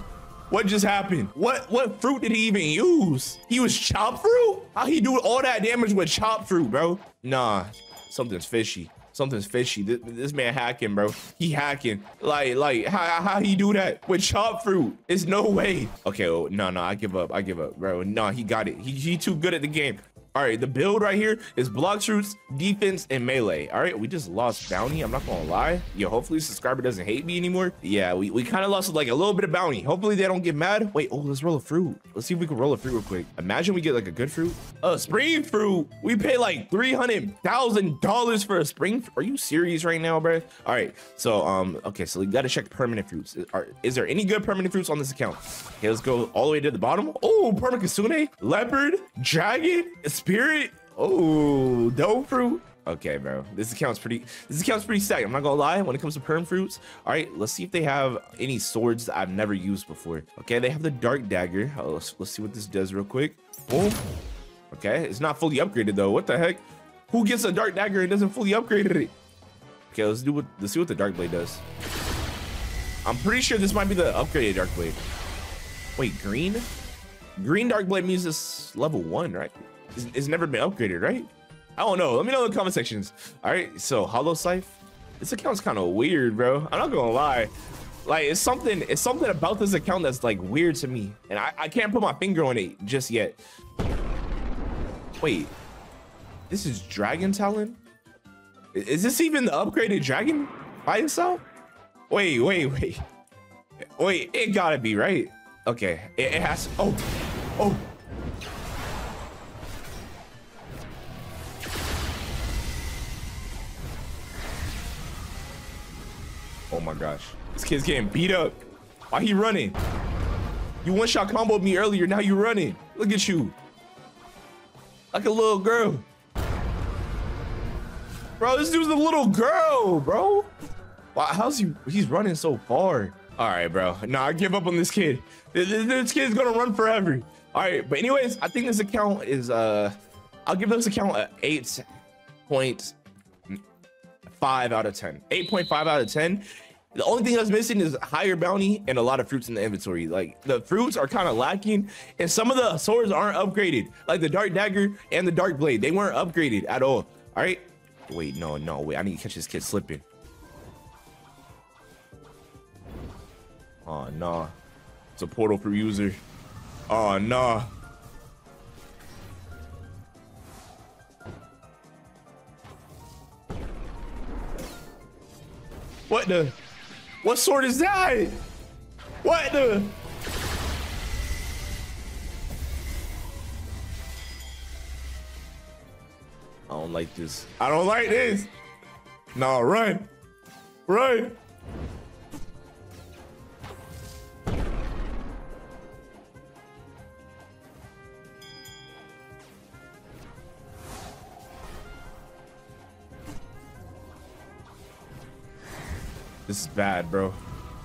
What just happened? What what fruit did he even use? He was chop fruit? How he do all that damage with chop fruit, bro? Nah, something's fishy. Something's fishy. This, this, man hacking, bro. He hacking. Like, like, how, how he do that with chop fruit? It's no way. Okay, oh, no, no, I give up. I give up, bro. No, he got it. He, he too good at the game. All right, the build right here is Bloxfruits, defense, and melee. All right, we just lost bounty. I'm not gonna lie. Yo, hopefully subscriber doesn't hate me anymore. Yeah, we, we kind of lost like a little bit of bounty. Hopefully they don't get mad. Wait, oh, let's roll a fruit. Let's see if we can roll a fruit real quick. Imagine we get like a good fruit. A spring fruit. We pay like $300,000 for a spring. Are you serious right now, bro? All right, so, um, okay, so we gotta check permanent fruits. Is, are, is there any good permanent fruits on this account? Okay, let's go all the way to the bottom. Oh, permanent kitsune, leopard, dragon, spirit. Oh, dough fruit. Okay, bro. This account's pretty. This account's pretty stacked. I'm not gonna lie. When it comes to perm fruits, all right. Let's see if they have any swords that I've never used before. Okay, they have the dark dagger. Oh, let's let's see what this does real quick. Boom. Okay, it's not fully upgraded though. What the heck? Who gets a dark dagger and doesn't fully upgrade it? Okay, let's do what. Let's see what the dark blade does. I'm pretty sure this might be the upgraded dark blade. Wait, green? Green dark blade means this level one, right? It's, it's never been upgraded, right? I don't know. Let me know in the comment sections. All right, so Hollow Scythe. This account's kind of weird, bro. I'm not gonna lie. Like it's something, it's something about this account that's like weird to me, and I, I can't put my finger on it just yet. Wait, this is Dragon Talon? Is this even the upgraded dragon by itself? Wait, wait, wait. Wait, it gotta be, right? Okay, it, it has, oh, oh. Oh my gosh. This kid's getting beat up. Why he running? You one-shot comboed me earlier, now you running. Look at you. Like a little girl. Bro, this dude's a little girl, bro. Wow, how's he? He's running so far. All right, bro. Nah, I give up on this kid. This, this kid's gonna run forever. All right, but anyways, I think this account is uh, I'll give this account a eight point five out of ten. 8.5 out of 10. The only thing that's missing is higher bounty and a lot of fruits in the inventory. Like the fruits are kind of lacking, and some of the swords aren't upgraded. Like the dark dagger and the dark blade, they weren't upgraded at all. All right. Wait, no, no, wait. I need to catch this kid slipping. Oh, nah. It's a portal for user. Oh, nah. What the? What sword is that? What the? I don't like this. I don't like this. No, run. Run. This is bad, bro.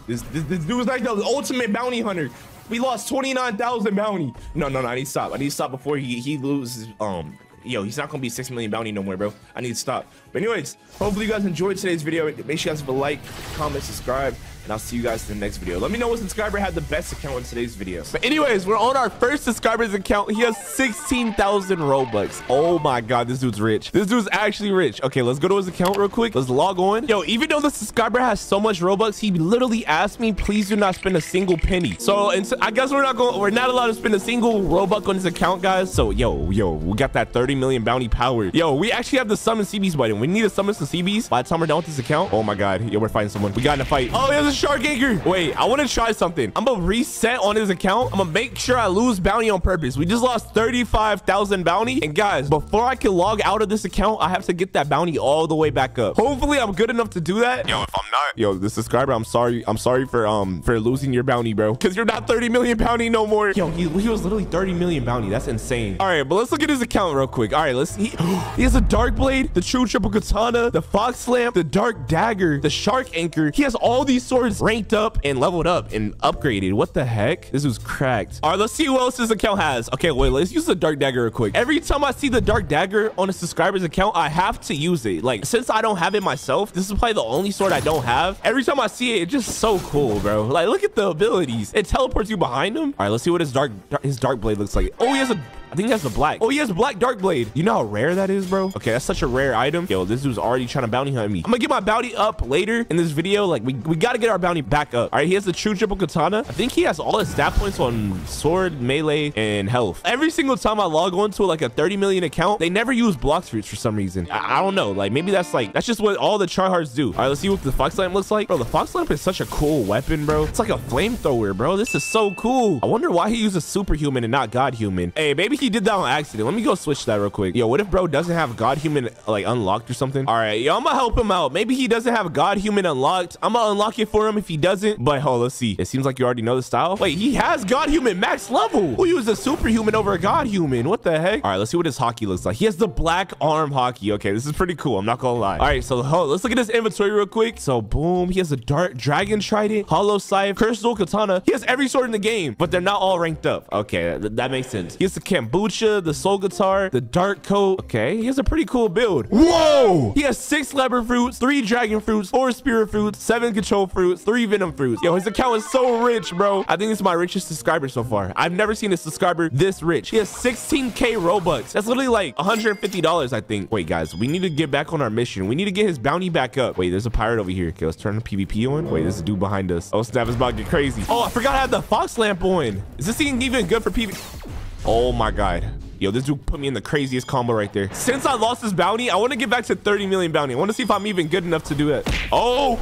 This, this, this dude was like the ultimate bounty hunter. We lost 29,000 bounty. No, no, no, I need to stop. I need to stop before he, he loses, um, yo, he's not gonna be 6 million bounty no more, bro. I need to stop. But anyways, hopefully you guys enjoyed today's video. Make sure you guys have a like, comment, subscribe, and I'll see you guys in the next video. Let me know what subscriber had the best account in today's video. But anyways, we're on our first subscriber's account. He has 16,000 Robux. Oh my God, this dude's rich. This dude's actually rich. Okay, let's go to his account real quick. Let's log on. Yo, even though the subscriber has so much Robux, he literally asked me, please do not spend a single penny. So, and so I guess we're not going, we're not allowed to spend a single Robux on his account, guys. So, yo, yo, we got that 30 million bounty power. Yo, we actually have the summon CBs button. We need to summon some CBs by the time we're done with this account. Oh my God. Yo, we're fighting someone. We got in a fight. Oh, there's a shark anchor. Wait, I want to try something. I'm gonna reset on his account. I'm gonna make sure I lose bounty on purpose. We just lost 35,000 bounty. And guys, before I can log out of this account, I have to get that bounty all the way back up. Hopefully, I'm good enough to do that. Yo, if I'm not, yo, the subscriber, I'm sorry. I'm sorry for um for losing your bounty, bro. Because you're not 30 million bounty no more. Yo, he, he was literally 30 million bounty. That's insane. All right, but let's look at his account real quick. All right, let's. He, (gasps) he has a dark blade, the true triple katana, the fox slam, the dark dagger, the shark anchor. He has all these swords ranked up and leveled up and upgraded. What the heck? This was cracked. All right, let's see who else this account has. Okay, wait, let's use the dark dagger real quick. Every time I see the dark dagger on a subscriber's account, I have to use it. Like, since I don't have it myself, this is probably the only sword I don't have. Every time I see it, it's just so cool, bro. Like, look at the abilities. It teleports you behind him. All right, let's see what his dark his dark blade looks like. Oh, he has a I think he has the black. Oh, he has black dark blade. You know how rare that is, bro? Okay, that's such a rare item. Yo, this dude's already trying to bounty hunt me. I'm gonna get my bounty up later in this video. Like, we, we gotta get our bounty back up. All right, he has the true triple katana. I think he has all his stat points on sword, melee, and health. Every single time I log on to like a 30 million account, they never use Blox Fruits for some reason. I, I don't know. Like, maybe that's like, that's just what all the tryhards do. All right, let's see what the fox lamp looks like. Bro, the fox lamp is such a cool weapon, bro. It's like a flamethrower, bro. This is so cool. I wonder why he uses superhuman and not god human. Hey, maybe he did that on accident. Let me go switch that real quick. Yo, what if bro doesn't have God human like unlocked or something? All right, yo, I'm gonna help him out. Maybe he doesn't have God human unlocked. I'm gonna unlock it for him if he doesn't. But hold, let's see. It seems like you already know the style. Wait, he has God human max level. Who used a superhuman over a God human? What the heck? All right, let's see what his Haki looks like. He has the black arm Haki. Okay, this is pretty cool. I'm not gonna lie. All right, so hold, let's look at his inventory real quick. So boom, he has a dark dragon trident, hollow scythe, cursed katana. He has every sword in the game, but they're not all ranked up. Okay, th that makes sense. He has the kabucha, the soul guitar, the dark coat. Okay, he has a pretty cool build. Whoa! He has six leopard fruits, three dragon fruits, four spirit fruits, seven control fruits, three venom fruits. Yo, his account is so rich, bro. I think this is my richest subscriber so far. I've never seen a subscriber this rich. He has 16k Robux. That's literally like $150, I think. Wait, guys, we need to get back on our mission. We need to get his bounty back up. Wait, there's a pirate over here. Okay, let's turn the PvP on. Wait, there's a dude behind us. Oh, snap, it's about to get crazy. Oh, I forgot I had the fox lamp on. Is this thing even good for PvP? Oh my God. Yo, this dude put me in the craziest combo right there. Since I lost this bounty, I want to get back to 30 million bounty. I want to see if I'm even good enough to do it. Oh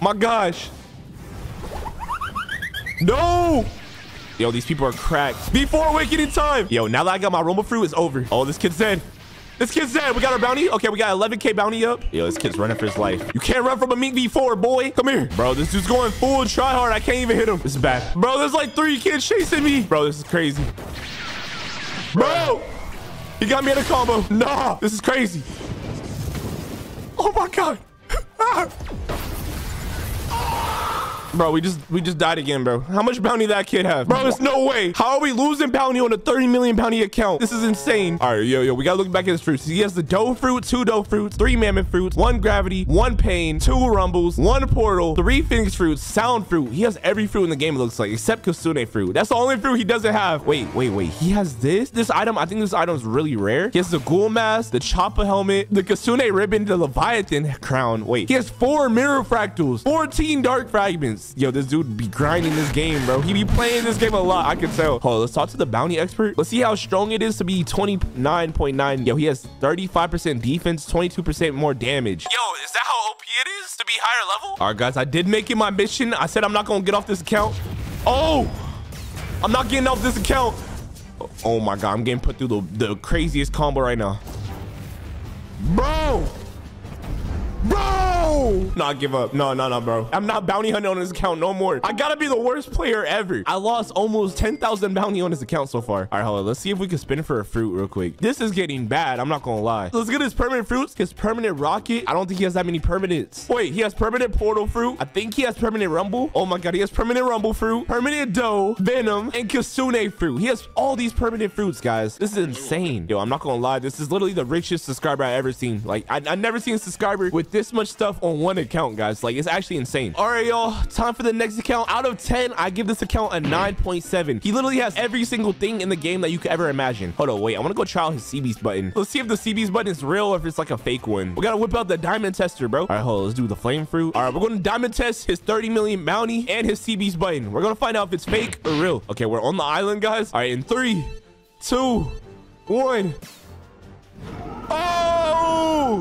my gosh. No. Yo, these people are cracked. Before awakening time. Yo, now that I got my Roma fruit, it's over. Oh, this kid's dead. This kid's dead. We got our bounty. Okay, we got 11k bounty up. Yo, this kid's running for his life. You can't run from a Mink V4, boy. Come here. Bro, this dude's going full try hard. I can't even hit him. This is bad. Bro, there's like three kids chasing me. Bro, this is crazy. Bro, he got me in a combo. Nah, this is crazy. Oh my God. (laughs) Ah. Bro, we just we just died again, bro. How much bounty that kid have? Bro, there's no way. How are we losing bounty on a 30 million bounty account? This is insane. All right, yo, yo, we gotta look back at his fruits. He has the dough fruit, two dough fruits, three mammoth fruits, one gravity, one pain, two rumbles, one portal, three phoenix fruits, sound fruit. He has every fruit in the game, it looks like, except Kitsune fruit. That's the only fruit he doesn't have. Wait, wait, wait. He has this? This item, I think this item is really rare. He has the ghoul mask, the choppa helmet, the Kitsune ribbon, the Leviathan crown. Wait, he has four mirror fractals, 14 dark fragments. Yo, this dude be grinding this game, bro. He be playing this game a lot. I can tell. Hold on, let's talk to the bounty expert. Let's see how strong it is to be 29.9. Yo, he has 35% defense, 22% more damage. Yo, is that how OP it is to be higher level? All right, guys, I did make it my mission. I said I'm not gonna get off this account. Oh, I'm not getting off this account. Oh my God, I'm getting put through the, the craziest combo right now. Bro, Bro! Nah, give up. No, no, no, bro. I'm not bounty hunting on his account no more. I gotta be the worst player ever. I lost almost 10,000 bounty on his account so far. All right, hold on. Let's see if we can spin for a fruit real quick. This is getting bad. I'm not gonna lie. Let's get his permanent fruits. His permanent rocket. I don't think he has that many permanents. Wait, he has permanent portal fruit. I think he has permanent rumble. Oh my God, he has permanent rumble fruit, permanent dough, venom, and kitsune fruit. He has all these permanent fruits, guys. This is insane. Yo, I'm not gonna lie. This is literally the richest subscriber I ever seen. Like, I, I never seen a subscriber with this much stuff on one account, guys. Like, it's actually insane. All right, y'all. Time for the next account. Out of 10, I give this account a 9.7. He literally has every single thing in the game that you could ever imagine. Hold on, wait. I want to go try out his CB's button. Let's see if the CB's button is real or if it's like a fake one. We got to whip out the diamond tester, bro. All right, hold on. Let's do the flame fruit. All right, we're going to diamond test his 30 million bounty and his CB's button. We're going to find out if it's fake or real. Okay, we're on the island, guys. All right, in three, two, one. Oh!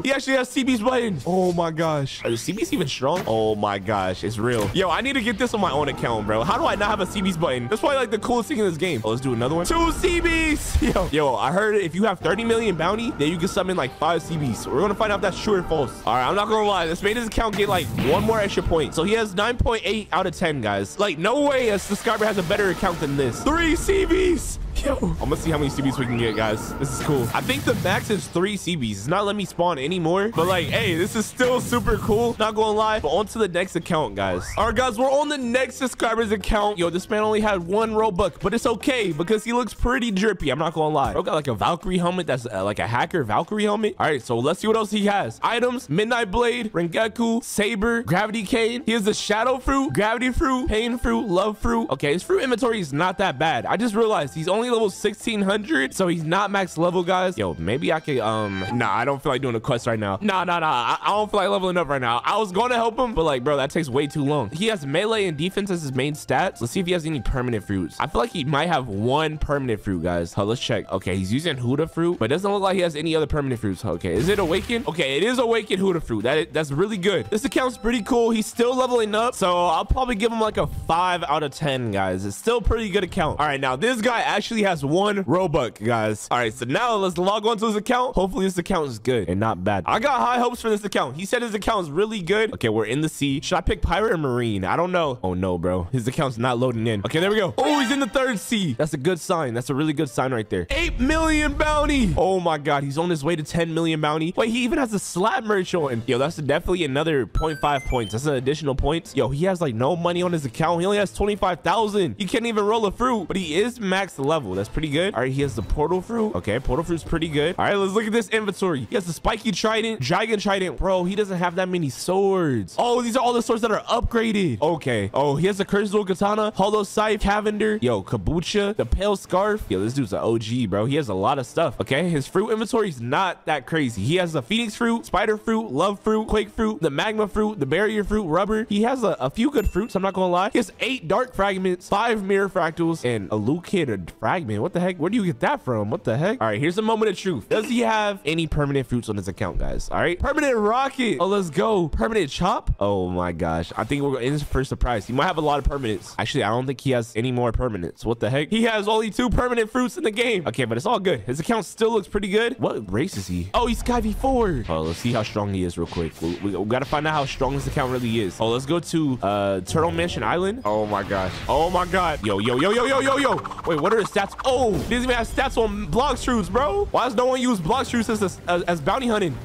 He actually has CB's button. Oh my gosh. Are the CB's even strong? Oh my gosh, it's real. Yo, I need to get this on my own account, bro. How do I not have a CB's button? That's probably like the coolest thing in this game. Oh, let's do another one. Two CB's. (laughs) Yo, yo, I heard if you have 30 million bounty, then you can summon like five CB's. So we're gonna find out if that's true or false. All right, I'm not gonna lie. This made his account get like one more extra point. So he has 9.8 out of 10, guys. Like, no way a subscriber has a better account than this. Three CB's. Yo, I'm gonna see how many CBs we can get, guys. This is cool. I think the max is three CBs. It's not letting me spawn anymore. But like, hey, this is still super cool. Not gonna lie. But on to the next account, guys. All right, guys, we're on the next subscriber's account. Yo, this man only had one Robux, but it's okay because he looks pretty drippy. I'm not gonna lie. Bro got like a Valkyrie helmet that's uh, like a hacker Valkyrie helmet. All right, so let's see what else he has. Items, Midnight Blade, Rengoku, Saber, Gravity Cane. He has the Shadow Fruit, Gravity Fruit, Pain Fruit, Love Fruit. Okay, his fruit inventory is not that bad. I just realized he's only level 1600, so he's not max level, guys. Yo, maybe I could, um, nah, I don't feel like doing a quest right now. Nah, nah, nah, I, I don't feel like leveling up right now. I was going to help him, but like, bro, that takes way too long. He has melee and defense as his main stats. Let's see if he has any permanent fruits. I feel like he might have one permanent fruit, guys. Oh, let's check. Okay, he's using Buddha fruit, but doesn't look like he has any other permanent fruits. Okay, is it awaken? Okay, it is awaken Buddha fruit. That that's really good. This account's pretty cool. He's still leveling up, so I'll probably give him like a five out of 10, guys. It's still pretty good account. All right, now this guy actually actually has one Robux, guys. All right, so now let's log on to his account. Hopefully this account is good and not bad. I got high hopes for this account. He said his account is really good. Okay, we're in the sea. Should I pick pirate or marine? I don't know. Oh no, bro. His account's not loading in. Okay, there we go. Oh, he's in the third sea. That's a good sign. That's a really good sign right there. 8 million bounty. Oh my God. He's on his way to 10 million bounty. Wait, he even has a Slat merch on. Yo, that's definitely another 0.5 points. That's an additional points. Yo, he has like no money on his account. He only has 25,000. He can't even roll a fruit, but he is max level. That's pretty good. All right, he has the portal fruit. Okay, portal fruit's pretty good. All right, let's look at this inventory. He has the spiky trident, dragon trident. Bro, he doesn't have that many swords. Oh, these are all the swords that are upgraded. Okay. Oh, he has the cursed katana, hollow scythe, canvander. Yo, kabucha, the pale scarf. Yo, this dude's an OG, bro. He has a lot of stuff. Okay, his fruit inventory is not that crazy. He has the phoenix fruit, spider fruit, love fruit, quake fruit, the magma fruit, the barrier fruit, rubber. He has a, a few good fruits. I'm not gonna lie. He has eight dark fragments, five mirror fractals, and a lucated fragment. Man, what the heck? Where do you get that from? What the heck? All right, here's a moment of truth. Does he have any permanent fruits on his account, guys? All right, permanent rocket. Oh, let's go. Permanent chop. Oh my gosh. I think we're in this for surprise. He might have a lot of permanents. Actually, I don't think he has any more permanents. What the heck? He has only two permanent fruits in the game. Okay, but it's all good. His account still looks pretty good. What race is he? Oh, he's Sky V4. Oh, let's see how strong he is real quick. We, we, we got to find out how strong this account really is. Oh, let's go to uh, Turtle Mansion Island. Oh my gosh. Oh my God. Yo, yo, yo, yo, yo, yo, yo. Wait, what are his stats? Oh, he doesn't even have stats on Bloxfruits, bro. Why does no one use Bloxfruits as, as, as bounty hunting?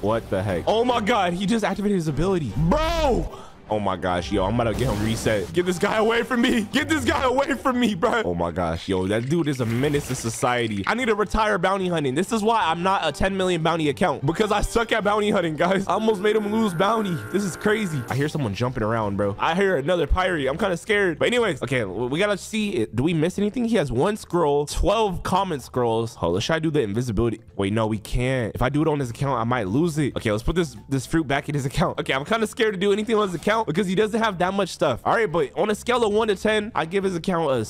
What the heck? Oh my God, he just activated his ability. Bro! Oh my gosh, yo, I'm about to get him reset. Get this guy away from me. Get this guy away from me, bro. Oh my gosh, yo, that dude is a menace to society. I need to retire bounty hunting. This is why I'm not a 10 million bounty account because I suck at bounty hunting, guys. I almost made him lose bounty. This is crazy. I hear someone jumping around, bro. I hear another pirate. I'm kind of scared. But anyways, okay, we gotta see. It. Do we miss anything? He has one scroll, 12 comment scrolls. Oh, let's try to do the invisibility. Wait, no, we can't. If I do it on his account, I might lose it. Okay, let's put this this fruit back in his account. Okay, I'm kind of scared to do anything on his account account because he doesn't have that much stuff. All right, but on a scale of one to 10, I give his account a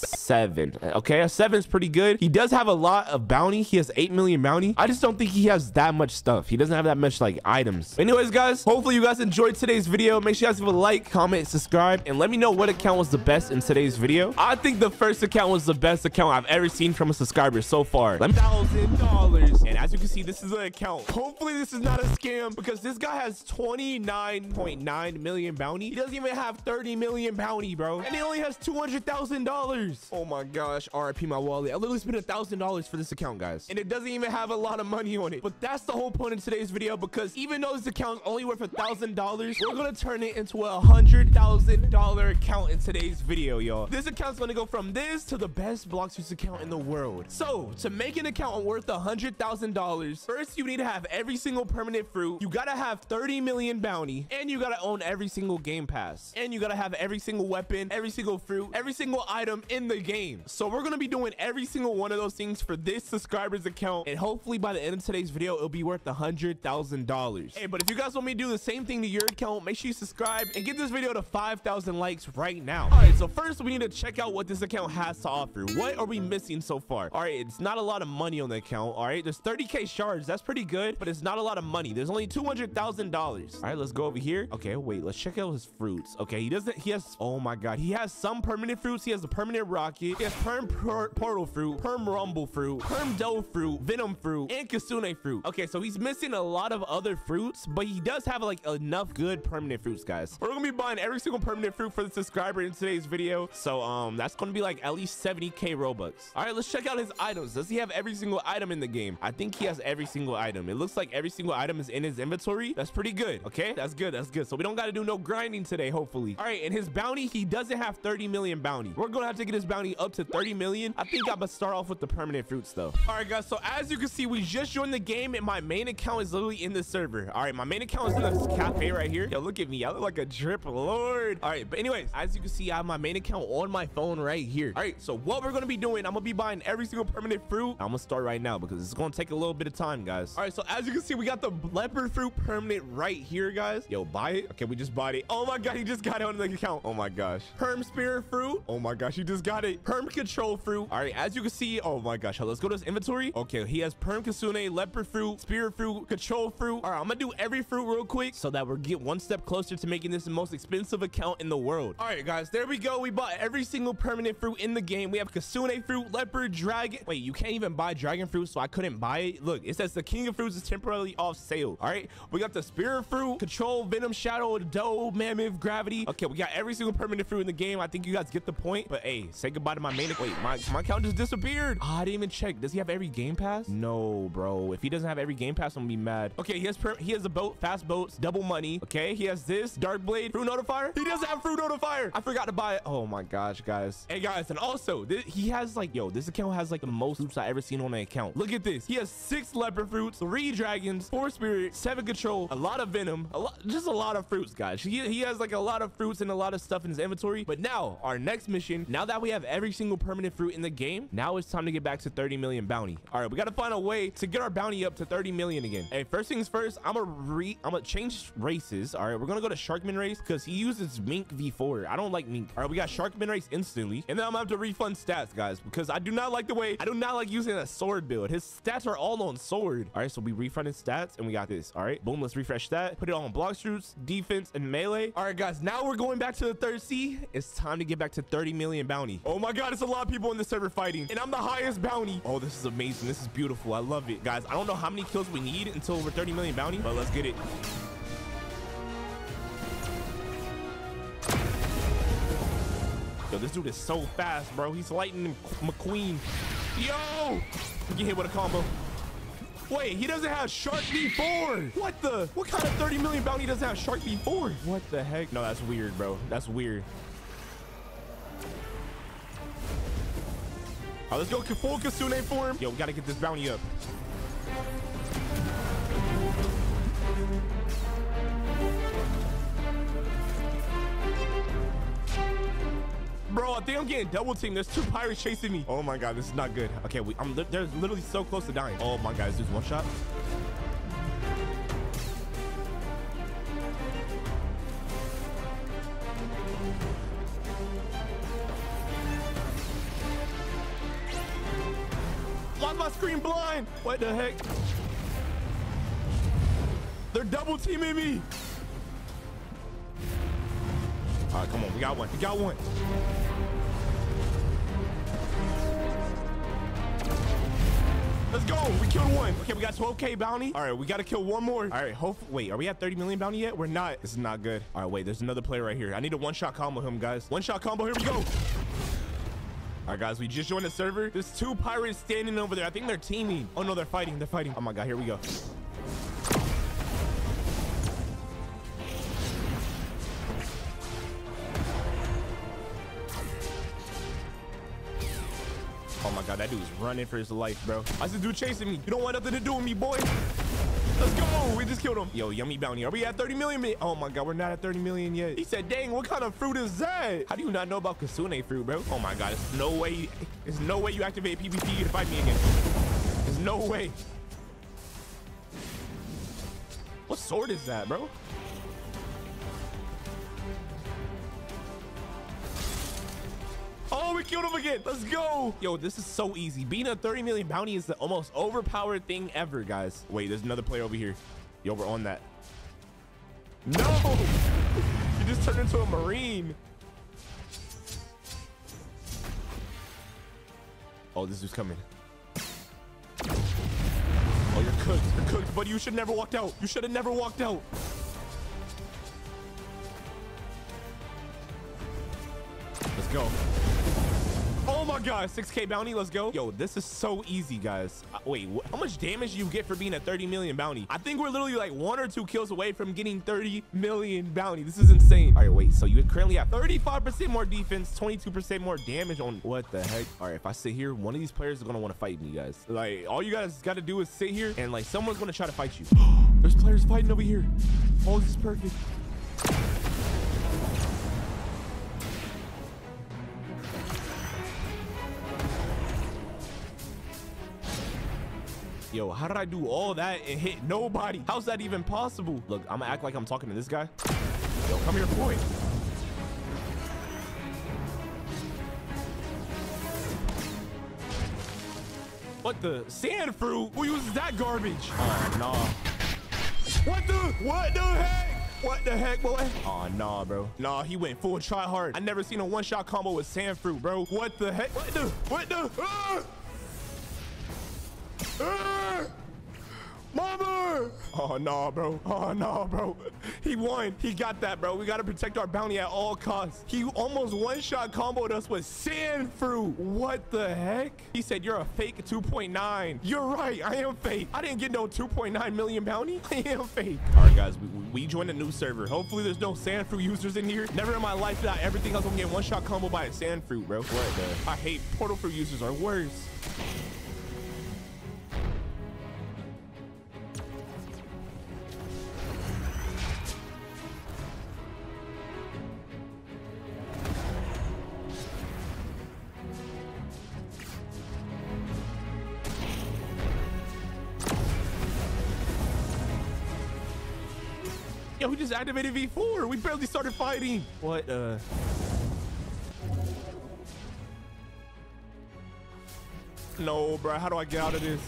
seven. Okay, a seven is pretty good. He does have a lot of bounty. He has 8 million bounty. I just don't think he has that much stuff. He doesn't have that much like items. Anyways, guys, hopefully you guys enjoyed today's video. Make sure you guys give a like, comment, subscribe, and let me know what account was the best in today's video. I think the first account was the best account I've ever seen from a subscriber so far. Thousand dollars. And as you can see, this is an account. Hopefully this is not a scam because this guy has 29.9 million bounty. He doesn't even have 30 million bounty, bro. And he only has $200,000. Oh my gosh. RIP my wallet. I literally spent a thousand dollars for this account, guys. And it doesn't even have a lot of money on it. But that's the whole point of today's video because even though this account is only worth a thousand dollars, we're gonna turn it into a hundred thousand dollar account in today's video, y'all. This account's gonna go from this to the best Bloxfruits account in the world. So to make an account worth a hundred thousand dollars, first you need to have every single permanent fruit. You gotta have 30 million bounty and you gotta own every single game pass. And you gotta have every single weapon, every single fruit, every single item in the game. So we're going to be doing every single one of those things for this subscriber's account. And hopefully by the end of today's video, it'll be worth a $100,000. Hey, but if you guys want me to do the same thing to your account, make sure you subscribe and get this video to 5,000 likes right now. All right, so first we need to check out what this account has to offer. What are we missing so far? All right, it's not a lot of money on the account. All right, there's 30K shards. That's pretty good, but it's not a lot of money. There's only $200,000. All right, let's go over here. Okay, wait, let's check out his fruits. Okay, he doesn't, he has, oh my God, he has some permanent fruits. He has a permanent rocket. He has perm portal fruit, perm rumble fruit, perm dough fruit, venom fruit, and kitsune fruit. Okay, so he's missing a lot of other fruits, but he does have like enough good permanent fruits, guys. We're gonna be buying every single permanent fruit for the subscriber in today's video. So um, that's gonna be like at least 70k Robux. All right, let's check out his items. Does he have every single item in the game? I think he has every single item. It looks like every single item is in his inventory. That's pretty good. Okay, that's good. That's good. So we don't gotta do no grinding today, hopefully. All right, and his bounty, he doesn't have 30 million bounty. We're gonna have to get bounty up to 30 million. I think I'm gonna start off with the permanent fruits though. All right, guys. So as you can see, we just joined the game and my main account is literally in the server. All right, my main account is in this cafe right here. Yo, look at me. I look like a drip lord. All right, but anyways, as you can see, I have my main account on my phone right here. All right, so what we're gonna be doing, I'm gonna be buying every single permanent fruit. I'm gonna start right now because it's gonna take a little bit of time, guys. All right, so as you can see, we got the leopard fruit permanent right here, guys. Yo, buy it. Okay, we just bought it. Oh my god, he just got it on the account. Oh my gosh. Perm spirit fruit. Oh my gosh, he just got it. Perm control fruit. All right, as you can see, oh my gosh, let's go to his inventory. Okay, he has perm Kitsune, leopard fruit, spirit fruit, control fruit. All right, I'm gonna do every fruit real quick so that we're get one step closer to making this the most expensive account in the world. All right, guys, there we go. We bought every single permanent fruit in the game. We have Kitsune fruit, leopard, dragon. Wait, you can't even buy dragon fruit, so I couldn't buy it. Look, it says the king of fruits is temporarily off sale. All right, we got the spirit fruit, control, venom, shadow, dough, mammoth, gravity. Okay, we got every single permanent fruit in the game. I think you guys get the point. But hey, say goodbye to my main. (gasps) Wait, my, my account just disappeared. Oh, I didn't even check. Does he have every game pass? No, bro. If he doesn't have every game pass, I'm gonna be mad. Okay, he has he has a boat, fast boats, double money. Okay, he has this dark blade, fruit notifier. He doesn't have fruit notifier. I forgot to buy it. Oh my gosh, guys. Hey guys, and also this, he has like, yo, this account has like the most fruits I ever seen on an account. Look at this. He has six leopard fruits, three dragons, four spirit, seven control, a lot of venom, a lot, just a lot of fruits, guys. He, he has like a lot of fruits and a lot of stuff in his inventory. But now our next mission, now that we have every single permanent fruit in the game, now it's time to get back to 30 million bounty. All right, we got to find a way to get our bounty up to 30 million again. Hey, first things first, I'm gonna re, I'm gonna change races. All right, we're gonna go to Sharkman race because he uses Mink V4. I don't like Mink. All right, we got Sharkman race instantly, and then I'm gonna have to refund stats, guys, because I do not like the way I do not like using a sword build. His stats are all on sword. All right, so we refunded stats, and we got this. All right, boom. Let's refresh that. Put it all on Blox Fruits, defense, and melee. All right, guys. Now we're going back to the third Sea. It's time to get back to 30 million bounty. Oh my God, it's a lot of people in the server fighting, and I'm the highest bounty. Oh, this is amazing. This is beautiful. I love it, guys. I don't know how many kills we need until we're 30 million bounty, but let's get it. Yo, this dude is so fast, bro. He's Lightning McQueen. Yo! Get hit with a combo. Wait, he doesn't have Shark V4. What the? What kind of 30 million bounty doesn't have Shark V4? What the heck? No, that's weird, bro. That's weird. All right, let's go full Kitsune form. Yo, we gotta get this bounty up. Bro, I think I'm getting double teamed. There's two pirates chasing me. Oh my god, this is not good. Okay, we, I'm they're literally so close to dying. Oh my god, this is one shot. Why's my screen blind? What the heck? They're double teaming me. All right, come on. We got one. We got one. Let's go. We killed one. Okay, we got 12k bounty. All right, we got to kill one more. All right, hope. Wait, are we at 30 million bounty yet? We're not. This is not good. All right, wait. There's another player right here. I need a one-shot combo him, guys. One-shot combo. Here we go. All right, guys, we just joined the server. There's two pirates standing over there. I think they're teaming. Oh, no, they're fighting. They're fighting. Oh, my God. Here we go. Oh my god, that dude's running for his life, bro. I said, dude chasing me. You don't want nothing to do with me, boy. Let's go. We just killed him. Yo, yummy bounty. Are we at 30 million? Oh my god, we're not at 30 million yet. He said, dang, what kind of fruit is that? How do you not know about Kitsune fruit, bro? Oh my god, there's no way. There's no way you activate PvP to fight me again. There's no way. What sword is that, bro? Oh, we killed him again. Let's go. Yo, this is so easy. Being a 30 million bounty is the almost overpowered thing ever, guys. Wait, there's another player over here. Yo, we're on that. No! You just turned into a marine. Oh, this is coming. Oh, you're cooked. You're cooked, buddy. You should never walked out. You should have never walked out. Let's go. My god, 6k bounty, let's go. Yo, this is so easy, guys. Uh, wait, how much damage do you get for being a 30 million bounty? I think we're literally like one or two kills away from getting 30 million bounty. This is insane. All right, wait, so you currently have 35% more defense, 22% more damage on what the heck? All right, if I sit here, one of these players is gonna wanna fight me, guys. Like, all you guys gotta do is sit here and like someone's gonna try to fight you. (gasps) There's players fighting over here. Oh, this is perfect. Yo, how did I do all that and hit nobody? How's that even possible? Look, I'm gonna act like I'm talking to this guy. Yo, come here, boy. What the? Sand fruit? Who uses that garbage? Oh, nah. What the? What the heck? What the heck, boy? Aw, oh, nah, bro. Nah, he went full try hard. I never seen a one-shot combo with Sand Fruit, bro. What the heck? What the? What the? Ah! Mama! Oh, no, bro. Oh, no, bro. He won. He got that, bro. We got to protect our bounty at all costs. He almost one-shot comboed us with sand fruit. What the heck? He said, you're a fake 2.9. You're right. I am fake. I didn't get no 2.9 million bounty. (laughs) I am fake. All right, guys. We, we joined a new server. Hopefully, there's no sand fruit users in here. Never in my life did I ever think I was going to get one-shot combo by a sand fruit, bro. What the? I hate portal fruit users are worse. Activated V4. We barely started fighting. What, uh... No, bro. How do I get out of this?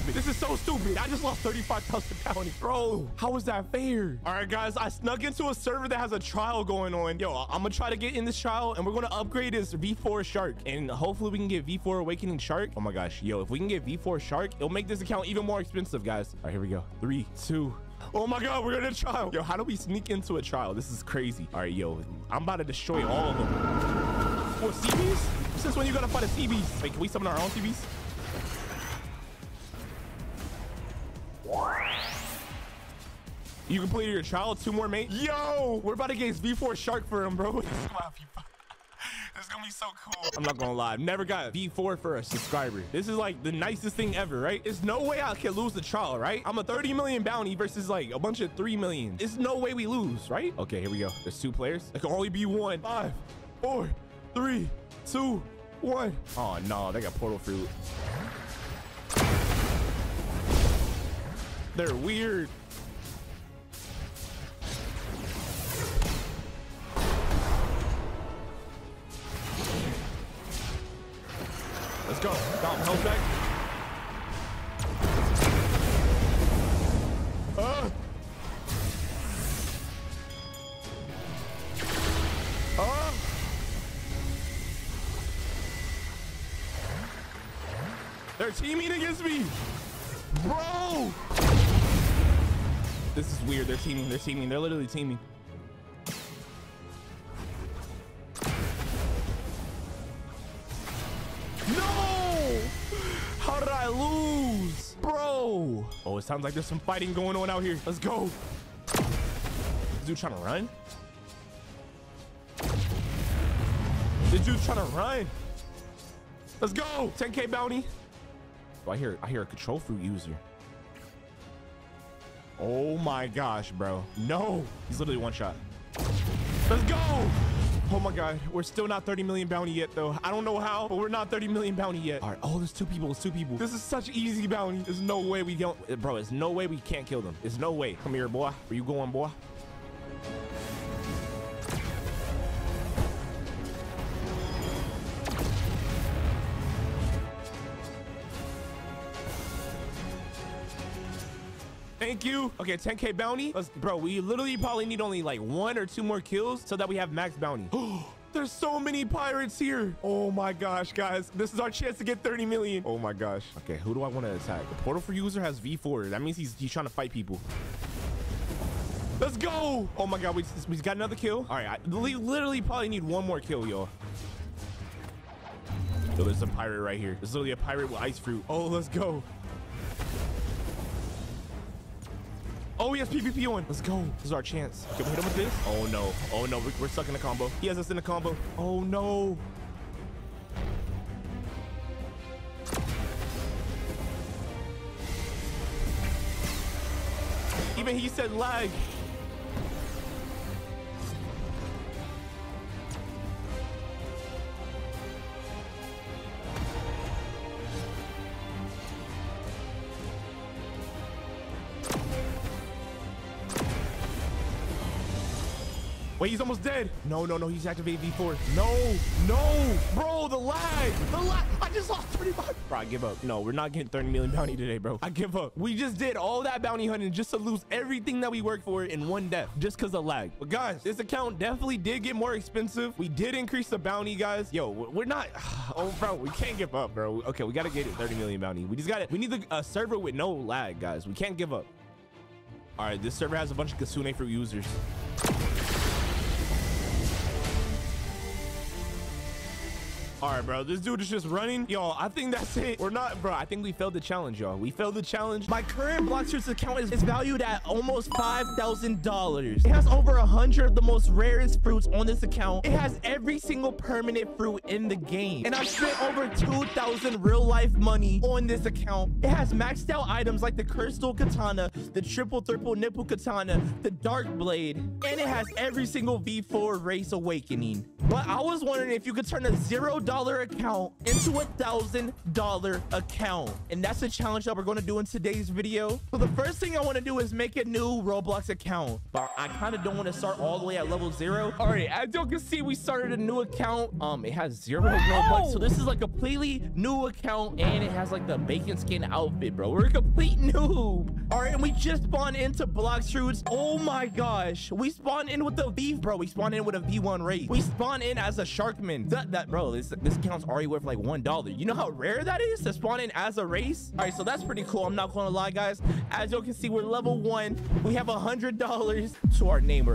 Stupid. This is so stupid. I just lost 35,000 bounty. Bro, how is that fair? All right, guys, I snuck into a server that has a trial going on. Yo, I'm gonna try to get in this trial and we're gonna upgrade this V4 Shark and hopefully we can get V4 Awakening Shark. Oh my gosh, yo, if we can get V4 Shark, it'll make this account even more expensive, guys. All right, here we go. Three, two, Oh my God, we're in a trial. Yo, how do we sneak into a trial? This is crazy. All right, yo, I'm about to destroy all of them. What, CBs? Since when you gotta fight a CBs? Wait, can we summon our own CBs? You completed your trial, two more, mate. Yo, we're about to get V4 Shark for him, bro. (laughs) This is gonna be so cool. I'm not gonna lie. I've never got V4 for a subscriber. This is like the nicest thing ever, right? There's no way I can lose the trial, right? I'm a 30 million bounty versus like a bunch of 3 million. There's no way we lose, right? Okay, here we go. There's two players. There can only be one. Five, four, three, two, one. Oh, no. They got portal fruit. They're weird. Let's go. Him. Health back. Uh. Uh. They're teaming against me. Bro. This is weird. They're teaming. They're teaming. They're literally teaming. No! How did I lose? Bro! Oh, it sounds like there's some fighting going on out here. Let's go. Dude trying to run? This dude's trying to run. Let's go. 10k bounty. Oh, I hear I hear a control fruit user. Oh my gosh, bro. No. He's literally one shot. Let's go. Oh my God, we're still not 30 million bounty yet though. I don't know how, but we're not 30 million bounty yet. All right, oh, there's two people, it's two people. This is such easy bounty. There's no way we don't, bro, there's no way we can't kill them. There's no way. Come here, boy. Where you going, boy? Thank you. Okay, 10k bounty. Let's, bro, we literally probably need only like one or two more kills so that we have max bounty. (gasps) There's so many pirates here. Oh my gosh, guys. This is our chance to get 30 million. Oh my gosh. Okay, who do I want to attack? The portal for user has V4. That means he's he's trying to fight people. Let's go. Oh my god, we, we got another kill. All right, I literally probably need one more kill, yo. Yo, there's a pirate right here. There's literally a pirate with ice fruit. Oh, let's go. Oh, he has PvP on. Let's go. This is our chance. Can we hit him with this? Oh, no. Oh, no. We're stuck in a combo. He has us in a combo. Oh, no. Even he said lag. Wait, he's almost dead. No, no, no. He's activated V4. No, no, bro. The lag. The lag. I just lost 35. Bro, I give up. No, we're not getting 30 million bounty today, bro. I give up. We just did all that bounty hunting just to lose everything that we worked for in one death just because of lag. But guys, this account definitely did get more expensive. We did increase the bounty, guys. Yo, we're not. (sighs) Oh, bro, we can't give up, bro. Okay, we got to get it 30 million bounty. We just got it. We need a server with no lag, guys. We can't give up. All right, this server has a bunch of Kitsune for users. All right, bro. This dude is just running. Yo, I think that's it. We're not, bro. I think we failed the challenge, y'all. We failed the challenge. My current Blocksters account is, is valued at almost $5,000. It has over a 100 of the most rarest fruits on this account. It has every single permanent fruit in the game. And I've spent over 2,000 real life money on this account. It has maxed out items like the Crystal Katana, the Triple Triple Nipple Katana, the Dark Blade, and it has every single V4 Race Awakening. But I was wondering if you could turn a zero dollar account into a thousand dollar account. And that's the challenge that we're going to do in today's video. So the first thing i want to do is make a new roblox account. But i kind of don't want to start all the way at level zero. All right as you can see we started a new account. Um it has zero robux so this is like a completely new account and it has like the bacon skin outfit bro. We're a complete noob. All right and we just spawned into Blox Fruit oh my gosh. We spawned in with the beef bro. We spawned in with a v1 race. We spawned in as a sharkman. That, that bro this this account's already worth like one dollar. You know how rare that is to spawn in as a race? All right so that's pretty cool. I'm not gonna lie guys. As you can see we're level one. We have a hundred dollars. To our name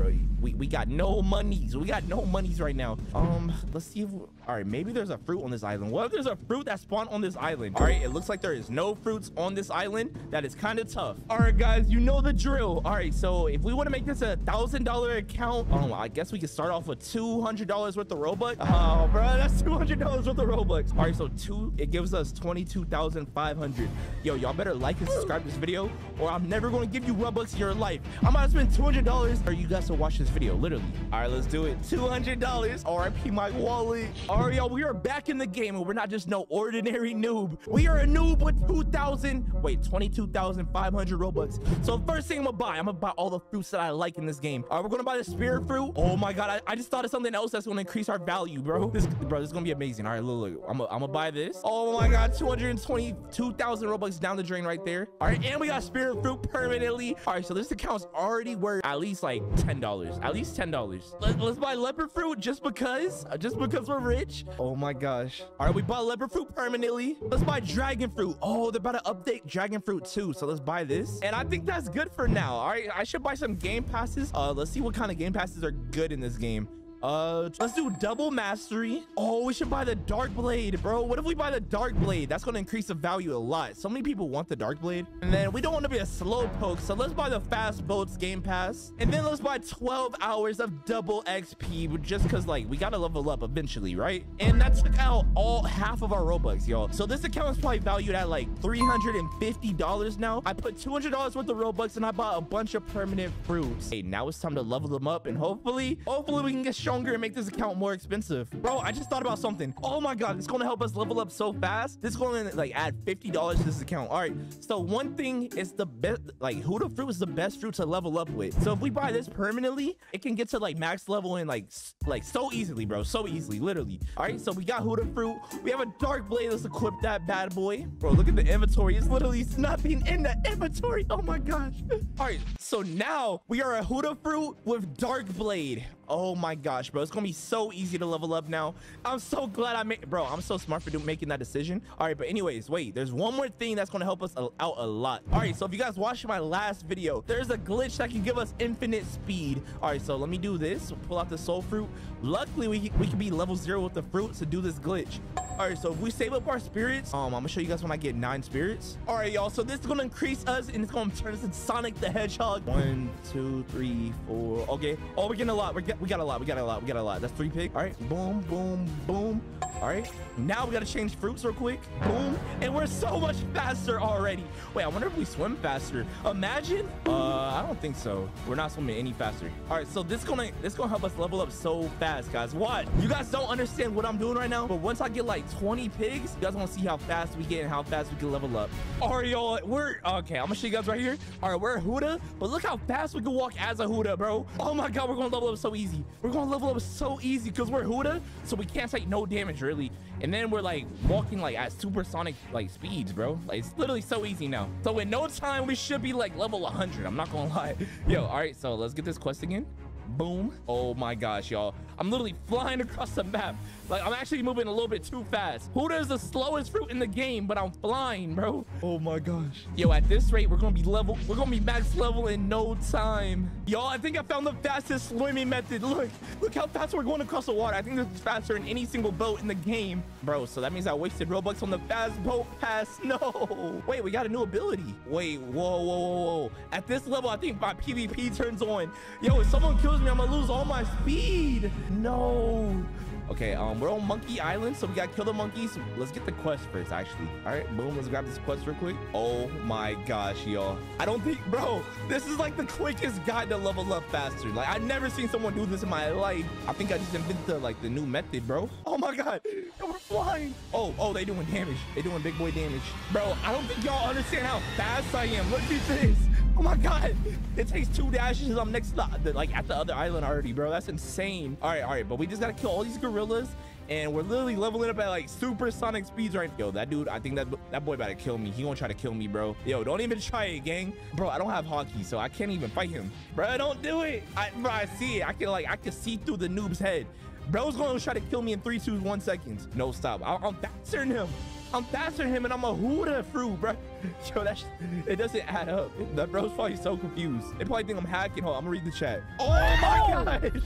we, we got no monies. We got no monies right now. Um let's see if all right maybe there's a fruit on this island. What if there's a fruit that spawned on this island? All right it looks like there is no fruits on this island. That is kind of tough. All right guys you know the drill. All right so if we want to make this a thousand dollar account um i guess we can start off with 200 dollars worth of robux oh bro that's 200 dollars worth of robux all right so two it gives us 22,500 yo y'all better like and subscribe to this video or i'm never going to give you robux in your life. I'm gonna spend 200 dollars. Or you guys to watch this video literally. All right let's do it. 200 dollars. Rip my wallet. All right y'all we are back in the game and we're not just no ordinary noob. We are a noob with 2,000 wait 22,500 robux so first thing i'm gonna buy i'm gonna buy all the fruits that i like in this game. All right we're gonna buy the spirit fruit. Oh my god i, I just thought of something else that's gonna increase our value bro. This bro this is gonna be amazing all right look, look i'm gonna buy this. Oh my god 222,000 robux down the drain right there. All right and we got spirit fruit permanently. All right so this account's already worth at least like ten dollars at least ten dollars. Let, us buy leopard fruit just because uh, just because we're rich. Oh my gosh. All right we bought leopard fruit permanently. Let's buy dragon fruit. Oh they're about to update dragon fruit too so let's buy this. And i think that's good for now. All right i should buy some game passes. Uh let's see what kind of game passes are good in this game uh, let's do double mastery. Oh, we should buy the dark blade, bro. What if we buy the dark blade? That's going to increase the value a lot. So many people want the dark blade. And then we don't want to be a slow poke. So let's buy the fast boats game pass. And then let's buy 12 hours of double XP just because like we got to level up eventually, right? And that took out all half of our Robux, y'all. So this account is probably valued at like $350 now. I put $200 worth of Robux and I bought a bunch of permanent fruits. Hey, now it's time to level them up and hopefully, hopefully we can get stronger and make this account more expensive. Bro, I just thought about something. Oh my God, it's to help us level up so fast. This is going to like add $50 to this account. All right. So one thing is the best, like Buddha fruit is the best fruit to level up with. So if we buy this permanently, it can get to like max level in like, like so easily, bro. So easily, literally. All right. So we got Buddha fruit. We have a dark blade. Let's equip that bad boy. Bro, look at the inventory. It's literally nothing in the inventory. Oh my gosh. All right. So now we are a Buddha fruit with dark blade. Oh my gosh, bro. It's gonna be so easy to level up now. I'm so glad I made bro. I'm so smart for making that decision. All right, but anyways, wait, there's one more thing that's gonna help us out a lot. All right, so if you guys watched my last video, there's a glitch that can give us infinite speed. All right, so let me do this. Pull out the soul fruit. Luckily, we, we can be level zero with the fruit to do this glitch. All right, so if we save up our spirits, um, I'm gonna show you guys when I get nine spirits. All right, y'all. So this is gonna increase us, and it's gonna turn us into Sonic the Hedgehog. One, two, three, four. Okay. Oh, we're getting a lot. We're get, we got a lot. We got a lot. We got a lot. That's three pig. All right. Boom, boom, boom. All right. Now we got to change fruits real quick. Boom. And we're so much faster already. Wait, I wonder if we swim faster. Imagine. Uh, I don't think so. We're not swimming any faster. All right. So this gonna this gonna help us level up so fast, guys. What? You guys don't understand what I'm doing right now. But once I get like 20 pigs, you guys want to see how fast we get and how fast we can level up. All right, y'all. We're okay. I'm gonna show you guys right here. All right, we're a Buddha, but look how fast we can walk as a Buddha, bro. Oh my God, we're gonna level up so easy. We're gonna level up so easy because we're Buddha, so we can't take no damage really. And then we're like walking like at supersonic like speeds, bro. Like it's literally so easy now. So in no time, we should be like level 100. I'm not gonna (laughs) lie. Yo, all right, so let's get this quest again. Boom. Oh my gosh, y'all. I'm literally flying across the map. Like, I'm actually moving a little bit too fast. Buddha is the slowest fruit in the game, but I'm flying, bro. Oh my gosh. Yo, at this rate, we're gonna be level, we're gonna be max level in no time. Y'all, I think I found the fastest swimming method. Look, look how fast we're going across the water. I think this is faster than any single boat in the game. Bro, so that means I wasted Robux on the fast boat pass. (laughs) No. Wait, we got a new ability. Wait, whoa, whoa, whoa, whoa. At this level, I think my PvP turns on. Yo, if someone kills me, I'm gonna lose all my speed. No. Okay, um, we're on Monkey Island, so we gotta kill the monkeys. Let's get the quest first, actually. All right, boom, let's grab this quest real quick. Oh my gosh, y'all. I don't think, bro, this is like the quickest guide to level up faster. Like, I've never seen someone do this in my life. I think I just invented like the new method, bro. Oh my God, (laughs) we're flying. Oh, oh, they doing damage. They doing big boy damage. Bro, I don't think y'all understand how fast I am. Look at this. Oh my god, it takes two dashes. I'm next to the, like at the other island already, bro. That's insane. All right, all right, but we just gotta kill all these gorillas, and we're literally leveling up at like supersonic speeds right. Yo, that dude, I think that that boy about to kill me. He gonna try to kill me, bro. Yo, don't even try it, gang. Bro, I don't have Haki, so I can't even fight him. Bro, don't do it. I, bro, I see it. I can like I can see through the noob's head. Bro's gonna try to kill me in three, two, one seconds. No stop. I, I'm faster than him. I'm faster than him and I'm a Buddha fruit, bro. (laughs) Yo, that it doesn't add up. That bro's probably so confused. They probably think I'm hacking. Hold on, I'm gonna read the chat. Oh my oh. gosh.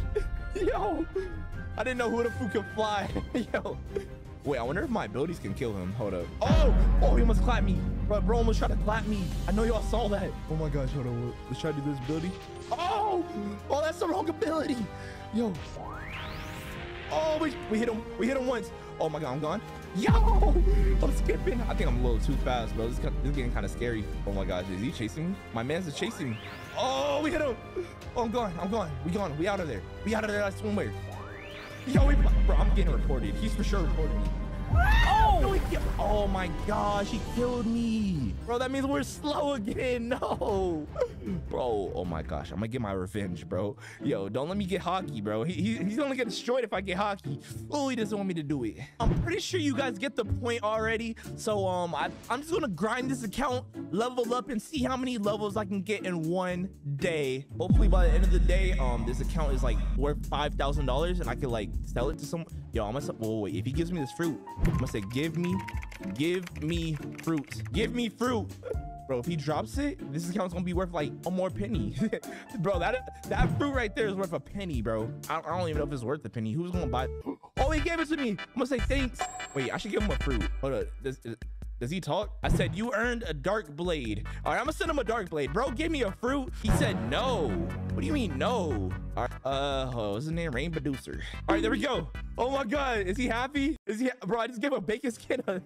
(laughs) Yo, I didn't know Buddha fruit could fly. (laughs) Yo. Wait, I wonder if my abilities can kill him. Hold up. Oh, oh, he almost clapped me. Bro, bro almost tried to clap me. I know y'all saw that. Oh my gosh, hold on. Let's try to do this ability. Oh, oh, that's the wrong ability. Yo. Oh, we, we hit him. We hit him once. Oh my God, I'm gone. Yo, (laughs) I'm skipping. I think I'm a little too fast, bro. This, this is getting kind of scary. Oh my gosh, is he chasing me? My man's is chasing me. Oh, we hit him. Oh, I'm gone. I'm gone. We gone. We out of there. We out of there. I swimwear. Yo, we, bro, I'm getting reported. He's for sure reporting me. Oh! Oh my gosh, he killed me. Bro, that means we're slow again. (laughs) No. Bro, oh my gosh, I'm gonna get my revenge, bro. Yo, don't let me get Haki, bro. He, he, he's gonna get destroyed if I get Haki. Oh, he doesn't want me to do it. I'm pretty sure you guys get the point already. So, um, I, I'm just gonna grind this account, level up, and see how many levels I can get in one day. Hopefully, by the end of the day, um, this account is like worth five thousand dollars, and I can like sell it to someone. Yo, I'm gonna. Whoa, wait. If he gives me this fruit, I'm gonna say, give me, give me fruit. Give me fruit. Bro, if he drops it, this account's gonna be worth like a more penny. (laughs) bro, that that fruit right there is worth a penny, bro. I, I, don't even know if it's worth a penny. Who's gonna buy? Oh, he gave it to me. I'm gonna say thanks. Wait, I should give him a fruit. Hold up. This, this, does he talk? I said, you earned a dark blade. All right, I'm gonna send him a dark blade. Bro, give me a fruit. He said no. What do you mean no? All right, uh, oh, what's his name? Rain Producer. All right, there we go. Oh my God, is he happy? Is he, bro, I just gave a bacon skin a,